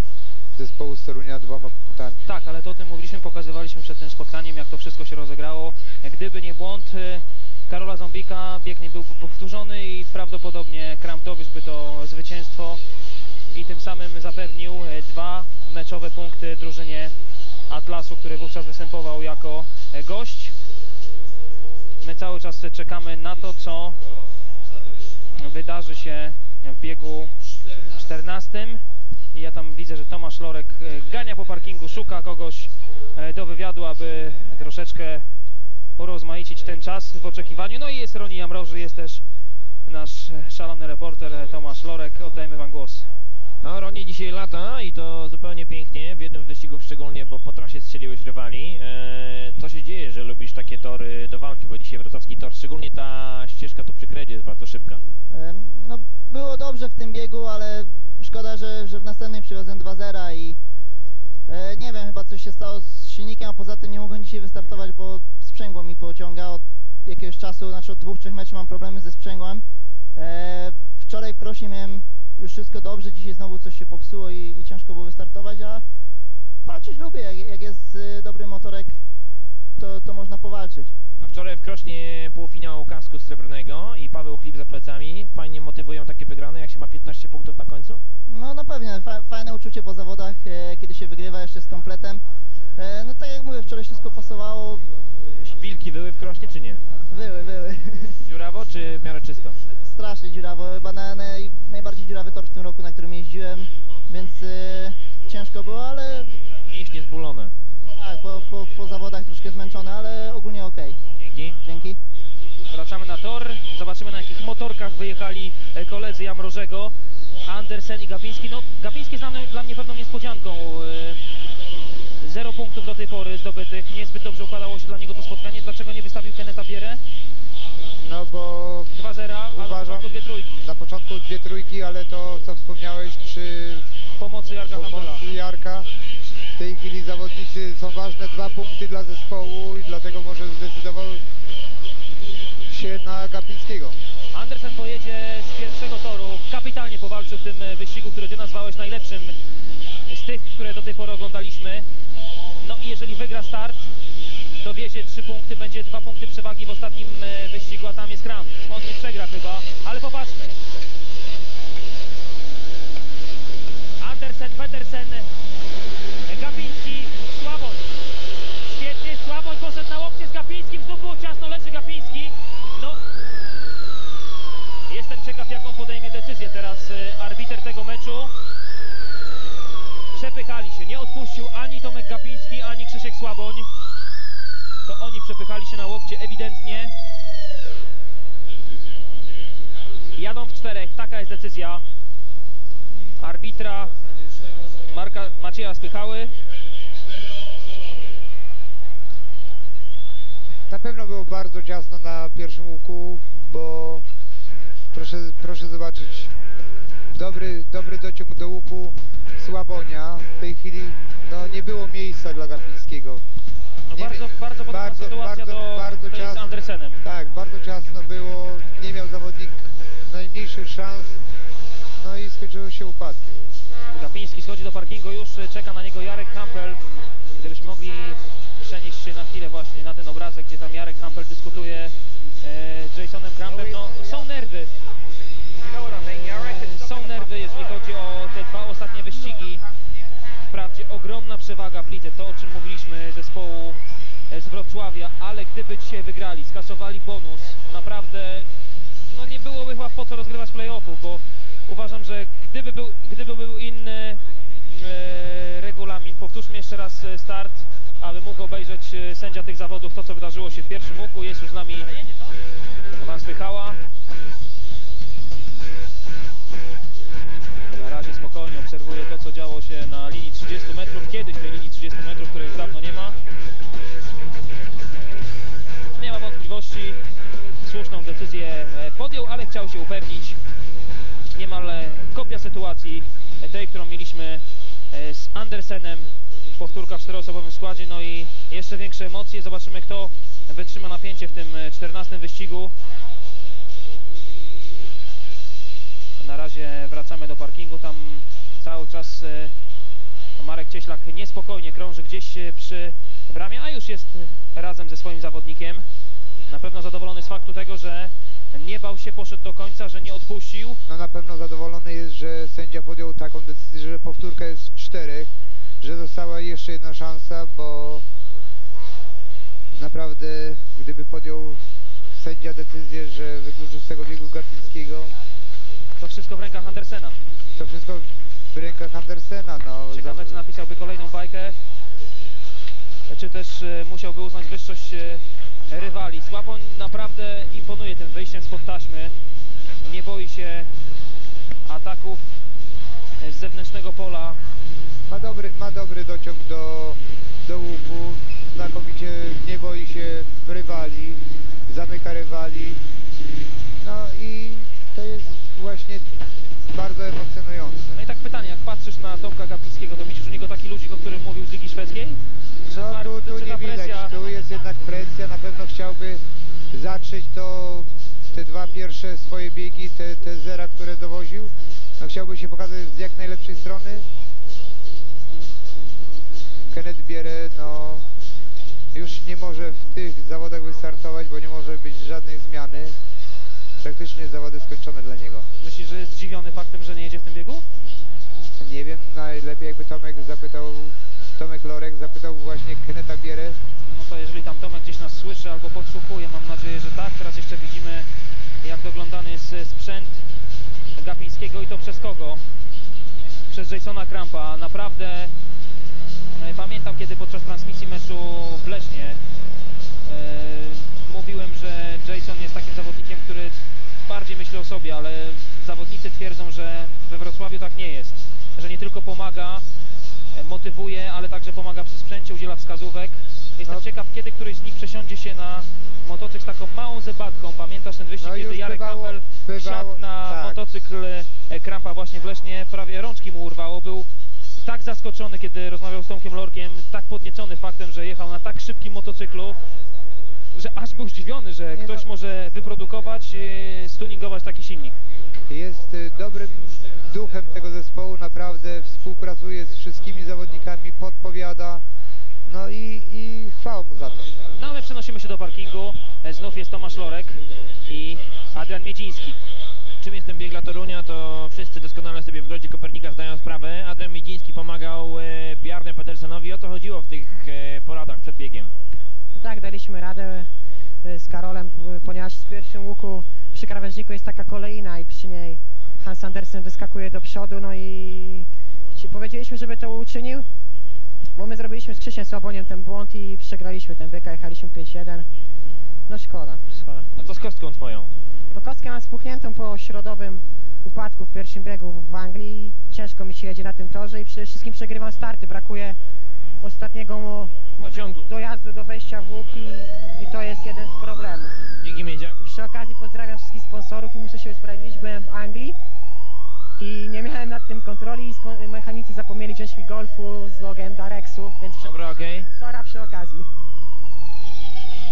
zespołu z Torunia dwoma punktami. Tak, ale to o tym mówiliśmy, pokazywaliśmy przed tym spotkaniem, jak to wszystko się rozegrało. Gdyby nie błąd y, Karola Zombika, bieg nie byłby powtórzony i prawdopodobnie Kramp dowiózłby to zwycięstwo i tym samym zapewnił y, dwa meczowe punkty drużynie Atlasu, który wówczas występował jako y, gość. My cały czas czekamy na to, co wydarzy się w biegu 14. I ja tam widzę, że Tomasz Lorek e, gania po parkingu, szuka kogoś e, do wywiadu, aby troszeczkę urozmaicić ten czas w oczekiwaniu. No i jest Roni Jamroży, jest też nasz e, szalony reporter Tomasz Lorek. Oddajmy wam głos. No, dzisiaj lata i to zupełnie pięknie, w jednym wyścigu szczególnie, bo po trasie strzeliłeś rywali. Eee, co się dzieje, że lubisz takie tory do walki, bo dzisiaj wrocławski tor, szczególnie ta ścieżka tu przy kredzie jest bardzo szybka. Em, No, było dobrze w tym biegu, ale szkoda, że, że w następnym przywiozłem 2-0 i e, nie wiem, chyba coś się stało z silnikiem, a poza tym nie mogłem dzisiaj wystartować, bo sprzęgło mi pociąga od jakiegoś czasu, znaczy od dwóch, trzech meczów mam problemy ze sprzęgłem. E, wczoraj w Krośnie miałem już wszystko dobrze, dzisiaj znowu coś się popsuło i, i ciężko było wystartować, a walczyć lubię, jak, jak jest y, dobry motorek, to, to można powalczyć. A wczoraj w Krośnie półfinał kasku srebrnego i Paweł Chlip za plecami. Fajnie motywują takie wygrane, jak się ma 15 punktów na końcu? No na pewno, fa fajne uczucie po zawodach, e, kiedy się wygrywa jeszcze z kompletem. E, no tak jak mówię, wczoraj wszystko pasowało, Wilki wyły w Krośnie czy nie? były, były. <laughs> Dziurawo czy w miarę czysto? Strasznie dziurawo, chyba na, naj, najbardziej dziurawy tor w tym roku, na którym jeździłem, więc e, ciężko było, ale Mięśnie zbulone. Tak, po, po, po zawodach troszkę zmęczony, ale ogólnie okej. Dzięki. Dzięki. Wracamy na tor, zobaczymy na jakich motorkach wyjechali e, koledzy Jamrożego, Andersen i Gapiński. No, Gapiński jest dla mnie, pewną niespodzianką. e, Zero punktów do tej pory zdobytych, niezbyt dobrze układało się dla niego to spotkanie. Dlaczego nie wystawił Keneta Bierę? No bo 2-0, a na Uważam- początku dwie trójki. na początku dwie trójki, ale to co wspomniałeś przy Pomocy Jarka pomocy Jarka. W tej chwili zawodnicy są ważne dwa punkty dla zespołu i dlatego może zdecydował się na Gapińskiego. Andersen pojedzie z pierwszego toru. Kapitalnie powalczył w tym e, wyścigu, który ty nazwałeś najlepszym z tych, które do tej pory oglądaliśmy. No i jeżeli wygra start, to wiezie trzy punkty, będzie dwa punkty przewagi w ostatnim e, wyścigu, a tam jest Kramp. On nie przegra chyba, ale popatrzmy. Andersen, Petersen, Gapiński, Sławoń. Sławoń poszedł na łokcie z Gapińskim, znów było ciasno, leży Gapiński. No, Jestem ciekaw, jaką podejmie decyzję teraz y, arbiter tego meczu. Przepychali się, nie odpuścił ani Tomek Gapiński, ani Krzysiek Słaboń. To oni przepychali się na łokcie ewidentnie. Jadą w czterech, taka jest decyzja arbitra Marka Macieja Spychały. Na pewno było bardzo ciasno na pierwszym łuku, bo proszę, proszę zobaczyć, dobry, dobry dociąg do łuku Słabonia. W tej chwili no, nie było miejsca dla Gapińskiego. No Nie bardzo, bardzo podobna bardzo, sytuacja bardzo, do bardzo tej z ciasno. Andersenem. Tak, bardzo ciasno było, nie miał zawodnik najmniejszych szans, no i skończyło się upadkiem. Gapiński schodzi do parkingu, już czeka na niego Jarek Hampel. Gdybyśmy mogli przenieść się na chwilę właśnie na ten obrazek, gdzie tam Jarek Hampel dyskutuje e, z Jasonem Crampem. No, są nerwy. E, są nerwy, jeżeli chodzi o te dwa ostatnie wyścigi. Wprawdzie ogromna przewaga w lidze, to o czym mówiliśmy zespołu e, z Wrocławia, ale gdyby dzisiaj wygrali, skasowali bonus, naprawdę no nie byłoby chyba po co rozgrywać playoffów, bo uważam, że gdyby był, gdyby był inny regulamin, powtórzmy jeszcze raz e, start, aby mógł obejrzeć e, sędzia tych zawodów to, co wydarzyło się w pierwszym łuku. Jest już z nami pan Spychała. Na razie spokojnie obserwuje to, co działo się na linii 30 metrów, kiedyś tej linii 30 metrów, której już dawno nie ma. Nie ma wątpliwości, słuszną decyzję e, podjął, ale chciał się upewnić. Niemal e, kopia sytuacji e, tej, którą mieliśmy e, z Andersenem. Powtórka w czteroosobowym składzie, no i jeszcze większe emocje. Zobaczymy, kto wytrzyma napięcie w tym 14 wyścigu. Na razie wracamy do parkingu, tam cały czas Marek Cieślak niespokojnie krąży gdzieś przy bramie, a już jest razem ze swoim zawodnikiem. Na pewno zadowolony z faktu tego, że nie bał się, poszedł do końca, że nie odpuścił. No na pewno zadowolony jest, że sędzia podjął taką decyzję, że powtórka jest z czterech, że została jeszcze jedna szansa, bo naprawdę gdyby podjął sędzia decyzję, że wykluczył z tego biegu Garpińskiego, To wszystko w rękach Andersena. to wszystko w rękach Andersena. No, Ciekawe, Za- czy napisałby kolejną bajkę, czy też e, musiałby uznać wyższość e, rywali. Słabo naprawdę imponuje tym wyjściem spod taśmy. Nie boi się ataków e, z zewnętrznego pola. Ma dobry, ma dobry dociąg do, do łuku, znakomicie nie boi się rywali, zamyka rywali. No i to jest właśnie bardzo emocjonujące. No i tak pytanie, jak patrzysz na Tomka Gapińskiego, to widzisz u niego taki ludzik, o którym mówił z Ligi Szwedzkiej? No tu, tu nie widać, tu jest jednak presja, na pewno chciałby zatrzeć to, te dwa pierwsze swoje biegi, te, te zera, które dowoził. No chciałby się pokazać z jak najlepszej strony. Kenneth Bierę, no już nie może w tych zawodach wystartować, bo nie może być żadnej zmiany. Praktycznie zawody skończone dla niego. Myślisz, że jest zdziwiony faktem, że nie jedzie w tym biegu? Nie wiem, najlepiej jakby Tomek zapytał, Tomek Lorek zapytał właśnie Keneta Bierę, No to jeżeli tam Tomek gdzieś nas słyszy albo podsłuchuje, mam nadzieję, że tak. Teraz jeszcze widzimy, jak doglądany jest e, sprzęt Gapińskiego i to przez kogo? Przez Jasona Krampa. Naprawdę e, pamiętam, kiedy podczas transmisji meczu w Lesznie e, mówiłem, że Jason jest takim zawodnikiem, który bardziej myśli o sobie, ale zawodnicy twierdzą, że we Wrocławiu tak nie jest. Że nie tylko pomaga, motywuje, ale także pomaga przy sprzęcie, udziela wskazówek. Jestem No. ciekaw, kiedy któryś z nich przesiądzie się na motocykl z taką małą zębatką. Pamiętasz ten wyścig, No kiedy Jarek bywało- Kampel bywało- na tak. motocykl e, Krampa właśnie w Lesznie, prawie rączki mu urwało. Był tak zaskoczony, kiedy rozmawiał z Tomkiem Lorkiem, tak podniecony faktem, że jechał na tak szybkim motocyklu, że aż był zdziwiony, że Nie ktoś no. może wyprodukować, e, stuningować taki silnik. jest y, dobrym duchem tego zespołu, naprawdę współpracuje z wszystkimi zawodnikami, podpowiada, no i, i chwała mu za to. No a my przenosimy się do parkingu. E, Znów jest Tomasz Lorek i Adrian Miedziński. Czym jest ten bieg dla Torunia, to wszyscy doskonale sobie w Grodzie Kopernika zdają sprawę. Adrian Miedziński pomagał e, Bjarne Pedersenowi. O to chodziło w tych e, poradach przed biegiem. Tak, daliśmy radę y, z Karolem, ponieważ w pierwszym łuku przy krawężniku jest taka kolejna i przy niej Hans Andersen wyskakuje do przodu, no i powiedzieliśmy, żeby to uczynił, bo my zrobiliśmy z Krzysiem Słaboniem ten błąd i przegraliśmy ten bieg, a jechaliśmy 5-1. No szkoda, szkoda. A co z kostką twoją? No kostkę mam spuchniętą po środowym upadku w pierwszym biegu w Anglii ciężko mi się jedzie na tym torze i przede wszystkim przegrywam starty, brakuje ostatniego mo- Pociągu. dojazdu do wejścia w łuk i, i to jest jeden z problemów. Dzięki Miedziak. Przy okazji pozdrawiam wszystkich sponsorów i muszę się usprawiedliwić, byłem w Anglii i nie miałem nad tym kontroli i spo- mechanicy zapomnieli wziąć mi golfu z logiem Darexu, więc prze- Dobra, okej. sponsora przy okazji.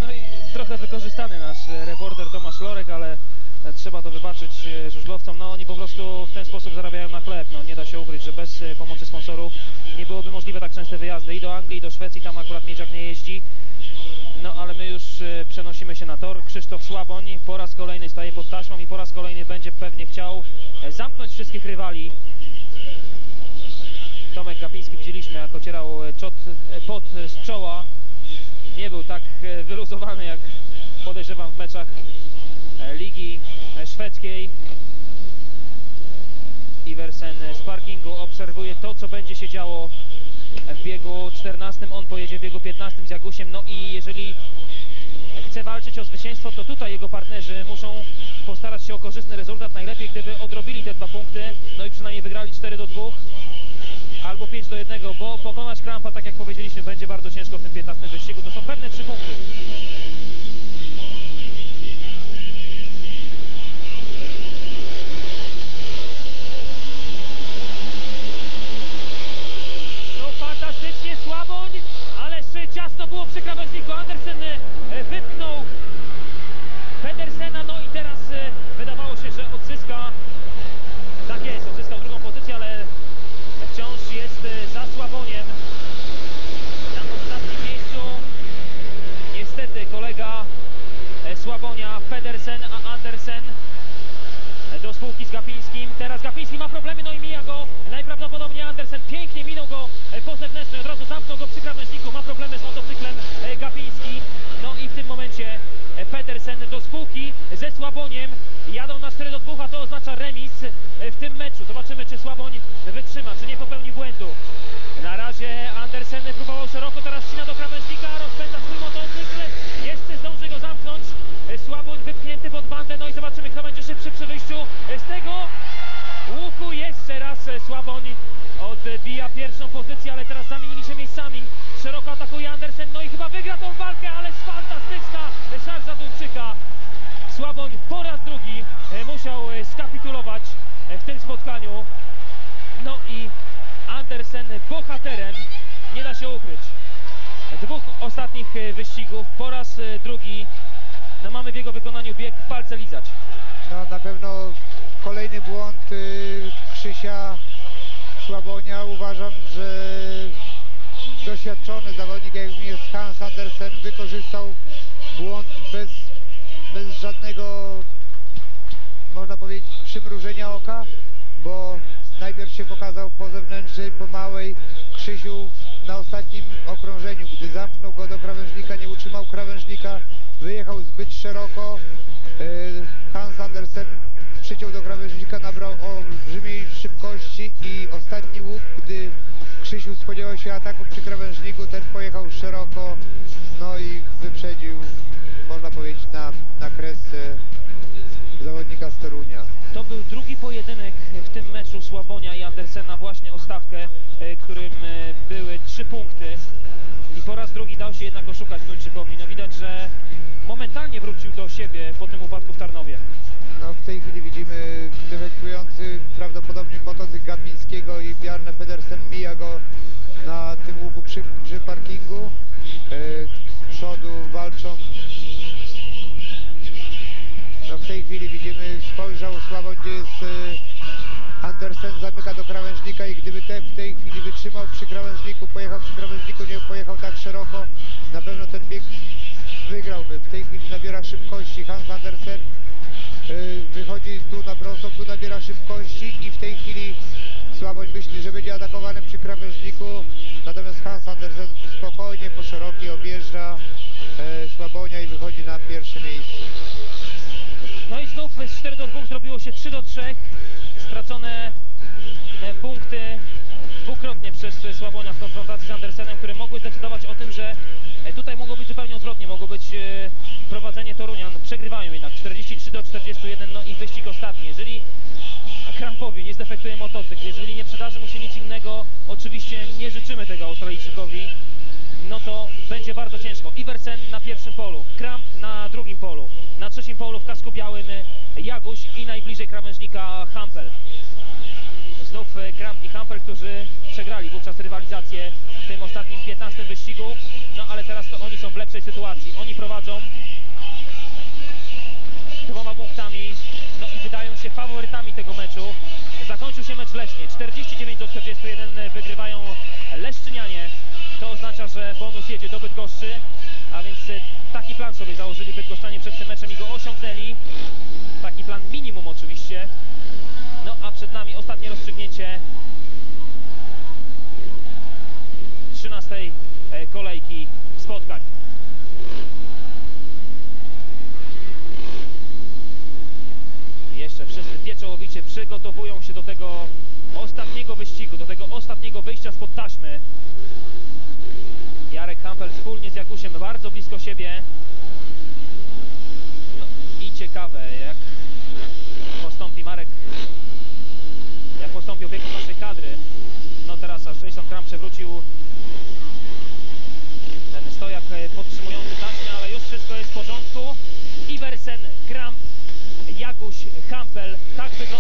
No i trochę wykorzystany nasz e, reporter Tomasz Lorek, ale E, Trzeba to wybaczyć e, żużlowcom, no oni po prostu w ten sposób zarabiają na chleb, no nie da się ukryć, że bez e, pomocy sponsorów nie byłoby możliwe tak częste wyjazdy i do Anglii, i do Szwecji, tam akurat Miedziak nie jeździ. No ale my już e, przenosimy się na tor. Krzysztof Słaboń po raz kolejny staje pod taśmą i po raz kolejny będzie pewnie chciał e, zamknąć wszystkich rywali. Tomek Gapiński widzieliśmy, jak ocierał e, czot, e, pot z czoła. Nie był tak wyluzowany, jak podejrzewam w meczach Ligi Szwedzkiej. Iversen z parkingu obserwuje to, co będzie się działo w biegu 14. On pojedzie w biegu 15 z Jagusiem. No i jeżeli chce walczyć o zwycięstwo, to tutaj jego partnerzy muszą postarać się o korzystny rezultat. Najlepiej, gdyby odrobili te dwa punkty, no i przynajmniej wygrali 4 do 2 albo 5 do 1, bo pokonać Krampa, tak jak powiedzieliśmy, będzie bardzo ciężko w tym 15 wyścigu. To są pewne 3 punkty. Słabonia, Pedersen, a Andersen do spółki z Gapińskim. Teraz Gapiński ma problemy, no i mija go najprawdopodobniej Andersen. Pięknie minął go e, po zewnętrznej, od razu zamknął go przy krawężniku. Ma problemy z motocyklem e, Gapiński. No i w tym momencie e, Pedersen do spółki ze Słaboniem. Jadą na 4 do 2, a to oznacza remis w tym meczu. Zobaczymy, czy Słaboń wytrzyma, czy nie popełni błędu. Na razie Andersen próbował szeroko, teraz ścina do krawężnika, rozpędza swój motocykl. Jeszcze zdąży go zamknąć. E, Słaboń wypchnięty pod bandę, no i zobaczymy, kto będzie szybszy przy wyjściu z tego łuku. Jeszcze raz e, Słaboń odbija pierwszą pozycję, ale teraz zamienili się miejscami. Szeroko atakuje Andersen, no i chyba wygra tą walkę, ale fantastyczna szarża Duńczyka. Słaboń po raz drugi e, musiał e, skapitulować w tym spotkaniu. No i Andersen bohaterem, nie da się ukryć. Dwóch ostatnich wyścigów, po raz drugi no mamy w jego wykonaniu bieg palce lizać. No na pewno kolejny błąd y, Krzysia Słabonia. Uważam, że doświadczony zawodnik, jakim jest Hans Andersen, wykorzystał błąd bez, bez żadnego, można powiedzieć, przymrużenia oka, bo najpierw się pokazał po zewnętrznej, po małej. Krzysiu na ostatnim okrążeniu, gdy zamknął go do krawężnika, nie utrzymał krawężnika, wyjechał zbyt szeroko. Y, Hans Andersen przyciął do krawężnika, nabrał olbrzymiej szybkości i ostatni łuk, gdy Krzysiu spodziewał się ataku przy krawężniku, ten pojechał szeroko, no i wyprzedził, można powiedzieć, na, na kresce zawodnika z Torunia. To był drugi pojedynek w tym meczu Słabonia i Andersena właśnie o stawkę, e, którym e, trzy punkty. I po raz drugi dał się jednak oszukać Duńczykowi. No widać, że momentalnie wrócił do siebie po tym upadku w Tarnowie. No w tej chwili widzimy defektujący prawdopodobnie motocykl Gapińskiego i Bjarne Pedersen mija go na tym łuku przy, przy parkingu. E, z przodu walczą. No w tej chwili widzimy, spojrzał słabo, gdzie jest e, Andersen, zamyka do krawężnika i gdyby te w tej chwili wytrzymał przy krawężniku, pojechał przy krawężniku, nie pojechał tak szeroko, na pewno ten bieg wygrałby. W tej chwili nabiera szybkości Hans Andersen. Y, wychodzi tu na prostą, tu nabiera szybkości i w tej chwili Słaboń myśli, że będzie atakowany przy krawężniku, natomiast Hans Andersen spokojnie po szerokiej objeżdża e, Słabonia i wychodzi na pierwsze miejsce. No i znów z 4 do 2 zrobiło się 3 do 3. Stracone punkty dwukrotnie przez Słabonia w konfrontacji z Andersenem, które mogły zdecydować o tym, że e, tutaj mogło być zupełnie odwrotnie. Mogło być e, prowadzenie Torunian. Przegrywają jednak 43 do 41. No i wyścig ostatni. Jeżeli Krampowi nie zdefektuje motocykl, jeżeli nie przydarzy mu się nic innego, oczywiście nie życzymy tego Australijczykowi, no to będzie bardzo ciężko. Iversen na pierwszym polu, Kramp na drugim polu, na trzecim polu w kasku białym Jaguś i najbliżej krawężnika Hampel. Znów e, Kramp i Hampel, którzy przegrali wówczas rywalizację w tym ostatnim 15 wyścigu, no ale teraz to oni są w lepszej sytuacji. Oni prowadzą dwoma punktami setami tego meczu. Zakończył się mecz w Lesznie. 49 do 41 wygrywają Leszczynianie. To oznacza, że bonus jedzie do Bydgoszczy, a więc e, taki plan sobie założyli Bydgoszczanie przed tym meczem i go osiągnęli. Taki plan minimum oczywiście. No a przed nami ostatnie rozstrzygnięcie 13 e, kolejki spotkań. Jeszcze wszyscy pieczołowicie przygotowują się do tego ostatniego wyścigu, do tego ostatniego wyjścia spod taśmy. Jarek Kampel wspólnie z Jagusiem bardzo blisko siebie. No i ciekawe, jak postąpi Marek, jak postąpi opiekun naszej kadry. No teraz aż Jason Kram przewrócił ten stojak e, podtrzymujący taśmę, ale już wszystko jest w porządku. Iversen, Kramp, Jaguś, Hampel. Tak wygląda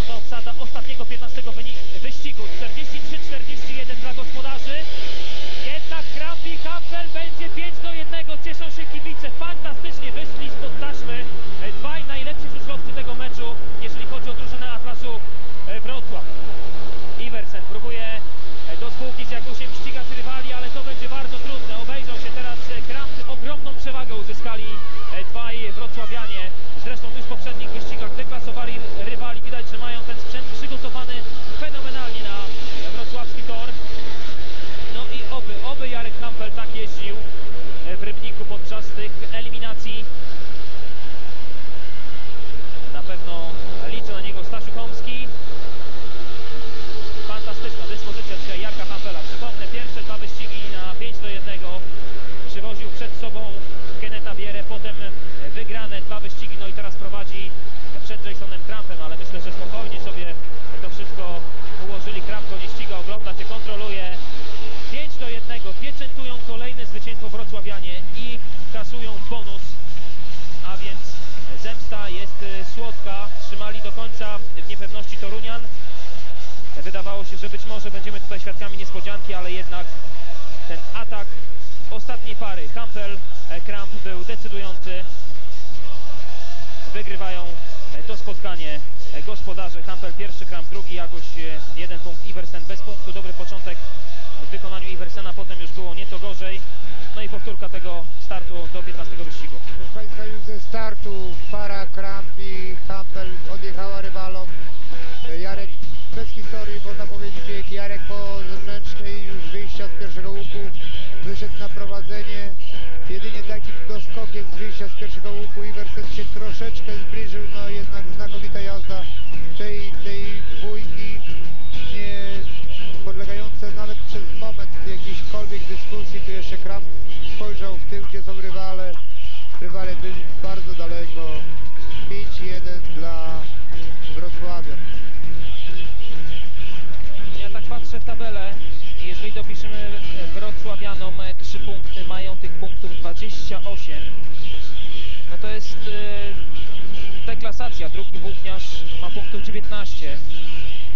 19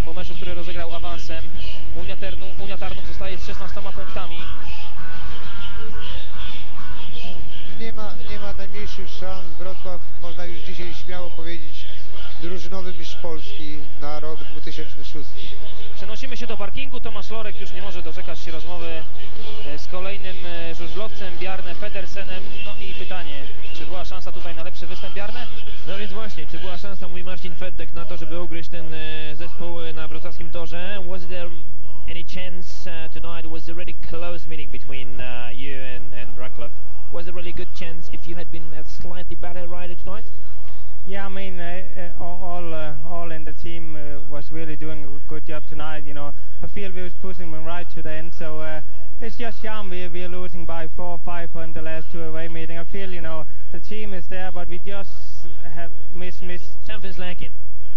po meczu, który rozegrał awansem. Unia, Ternu, Unia Tarnów zostaje z 16 punktami. Nie ma, nie ma najmniejszych szans. Wrocław, można już dzisiaj śmiało powiedzieć, drużynowy mistrz Polski na rok 2006. Przenosimy się do parkingu. Tomasz Lorek już nie może doczekać się rozmowy e, z kolejnym e, żużlowcem, Bjarne Pedersenem. No i pytanie, czy była szansa tutaj na lepszy występ Bjarne? No więc właśnie, czy była szansa, mówi Marcin Feddek, na to, żeby ugryźć ten e, zespół na wrocławskim torze? Was there any chance uh, tonight? Was a really close meeting between uh, you and, and Radcliffe? Was a really good chance if you had been a slightly better rider tonight? Yeah, I mean, uh, uh, all uh, all in the team uh, was really doing a good job tonight. You know, I feel we was pushing them right to the end. So uh, it's just shame we we're losing by four or five on the last two away meeting. I feel you know the team is there, but we just have miss miss. Something's lacking.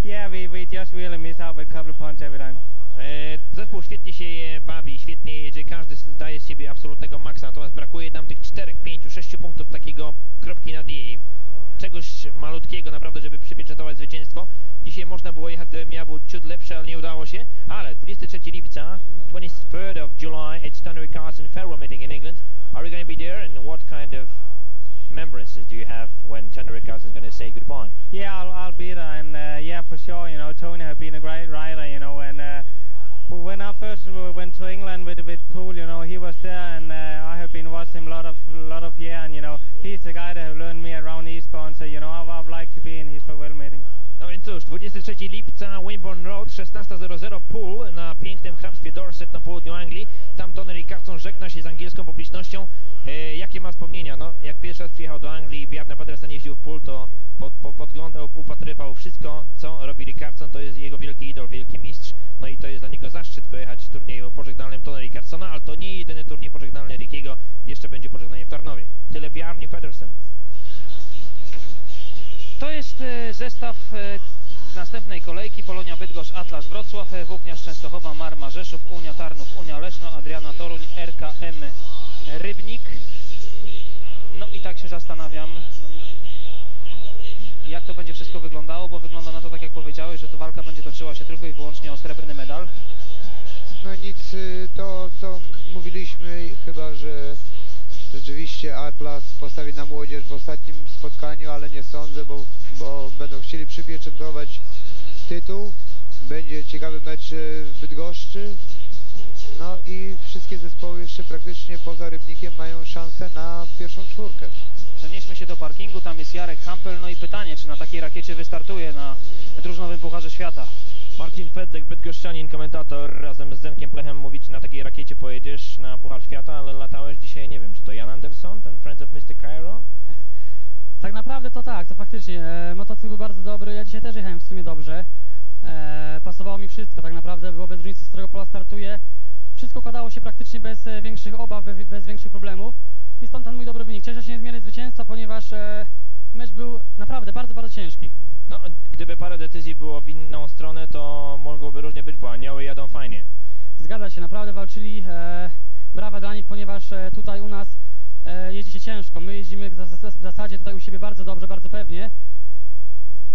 Yeah, we we just really miss out with a couple of points every time. E, Zespół świetnie się bawi, świetnie jedzie, każdy zdaje z siebie absolutnego maksa, natomiast brakuje nam tych 4, 5, 6 punktów takiego kropki nad i, czegoś malutkiego naprawdę, żeby przypieczętować zwycięstwo. Dzisiaj można było jechać, gdyby miał był ciut lepszy, ale nie udało się, ale 23 lipca, 23rd of July, it's Stanley Carson Farewell meeting in England. Are you going to be there and what kind of remembrances do you have when Tony Rickardson's going to say goodbye? Yeah, I'll, I'll be there, and uh, yeah, for sure. You know, Tony has been a great rider. You know, and uh, when I first went to England with with Poole, you know, he was there, and uh, I have been watching a lot of lot of year, and you know, he's the guy that have learned me around Eastbourne. So you know, I've, I've liked to be in his farewell meeting. No więc cóż, 23 lipca Wimborne Road, 16.00 Pool na pięknym hrabstwie Dorset na południu Anglii. Tam Tony Rickardson żegna się z angielską publicznością. E, jakie ma wspomnienia? No, jak pierwszy raz przyjechał do Anglii Bjarne Pedersen jeździł w Pool, to pod, po, podglądał, upatrywał wszystko, co robi Rickardson. To jest jego wielki idol, wielki mistrz. No i to jest dla niego zaszczyt pojechać w turnieju pożegnalnym Tony Rickardsona, ale to nie jedyny turniej pożegnalny Rickiego. Jeszcze będzie pożegnanie w Tarnowie. Tyle Bjarni Pedersen. To jest e, zestaw e, następnej kolejki. Polonia Bydgoszcz, Atlas Wrocław, e, Włókniarz Częstochowa, Marma Rzeszów, Unia Tarnów, Unia Leszno, Adriana Toruń, RKM Rybnik. No i tak się zastanawiam, jak to będzie wszystko wyglądało, bo wygląda na to, tak jak powiedziałeś, że to walka będzie toczyła się tylko i wyłącznie o srebrny medal. No nic, y, to co mówiliśmy, chyba że rzeczywiście Atlas postawi na młodzież w ostatnim spotkaniu, ale nie sądzę, bo, bo będą chcieli przypieczętować tytuł. Będzie ciekawy mecz y, w Bydgoszczy. No i wszystkie zespoły jeszcze praktycznie poza Rybnikiem mają szansę na pierwszą czwórkę. Przenieśmy się do parkingu, tam jest Jarek Hampel, no i pytanie, czy na takiej rakiecie wystartuje na drużynowym Pucharze Świata. Marcin Feddek, bydgoszczanin, komentator razem z Zenkiem Plechem mówi, czy na takiej rakiecie pojedziesz na Puchar Świata, ale latałeś dzisiaj, nie wiem, czy to Jan Anderson, ten Friends of Mr. Cairo? Tak naprawdę to tak, to faktycznie. E, motocykl był bardzo dobry, ja dzisiaj też jechałem w sumie dobrze. E, pasowało mi wszystko, tak naprawdę było bez różnicy, z którego pola startuję. Wszystko układało się praktycznie bez e, większych obaw, be, bez większych problemów i stąd ten mój dobry wynik. Cieszę się niezmiernie zwycięstwa, ponieważ e, mecz był naprawdę bardzo, bardzo ciężki. No, gdyby parę decyzji było w inną stronę, to mogłoby różnie być, bo anioły jadą fajnie. Zgadza się, naprawdę walczyli. E, brawa dla nich, ponieważ e, tutaj u nas e, jeździ się ciężko. My jeździmy w zas- w zasadzie tutaj u siebie bardzo dobrze, bardzo pewnie.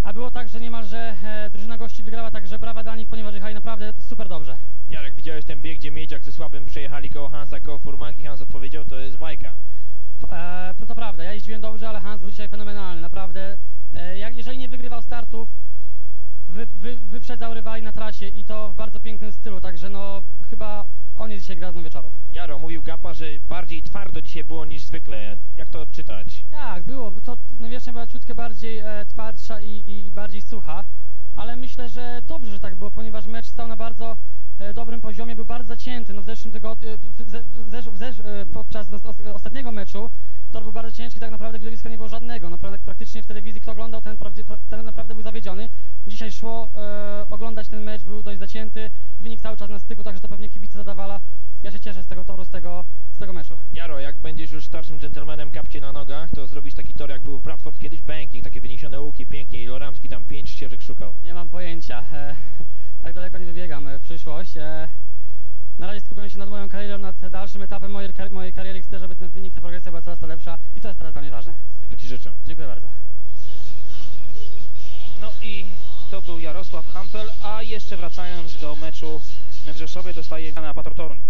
A było tak, że niemalże e, drużyna gości wygrała, także brawa dla nich, ponieważ jechali naprawdę super dobrze. Jarek, widziałeś ten bieg, gdzie Miedziak ze Słabym przejechali koło Hansa, koło Furmanki. Hans odpowiedział, to jest bajka. E, to, to prawda, ja jeździłem dobrze, ale Hans był dzisiaj fenomenalny, naprawdę. E, jak, jeżeli nie wygrywał startów, wy, wy, wyprzedzał rywali na trasie i to w bardzo pięknym stylu, także no chyba on jest dzisiaj gwiazdą wieczoru. Jaro, mówił Gapa, że bardziej twardo dzisiaj było niż zwykle. Jak to odczytać? Tak, było. To nawierzchnia była ciutkę bardziej e, twardsza i, i bardziej sucha, ale myślę, że dobrze, że tak było, ponieważ mecz stał na bardzo e, dobrym poziomie, był bardzo zacięty. No w zeszłym tygodniu, e, e, podczas ostatniego meczu tor był bardzo ciężki, tak naprawdę widowiska nie było żadnego. No pra- praktycznie w telewizji kto oglądał, ten, ten naprawdę był zawiedziony. Dzisiaj szło e, oglądać ten mecz, był dość zacięty, wynik cały czas na styku, także to pewnie kibice zadawala. Ja się cieszę z tego toru, z tego, z tego meczu. Jaro, jak będziesz już starszym dżentelmenem, kapcie na nogach, to zrobisz taki tor, jak był w Bradford kiedyś, banking, takie wyniesione łuki, pięknie, i Loramski tam pięć ścieżek szukał. Nie mam pojęcia. <laughs> tak daleko nie wybiegam e, w przyszłość. E, na razie skupiam się nad moją karierą, nad dalszym etapem mojej, kar mojej kariery. Chcę, żeby ten wynik, ta progresja była coraz to lepsza i to jest teraz dla mnie ważne. Tego Ci życzę. Dziękuję bardzo. No i to był Jarosław Hampel, a jeszcze wracając do meczu w Rzeszowie dostaje na Pator Toruń.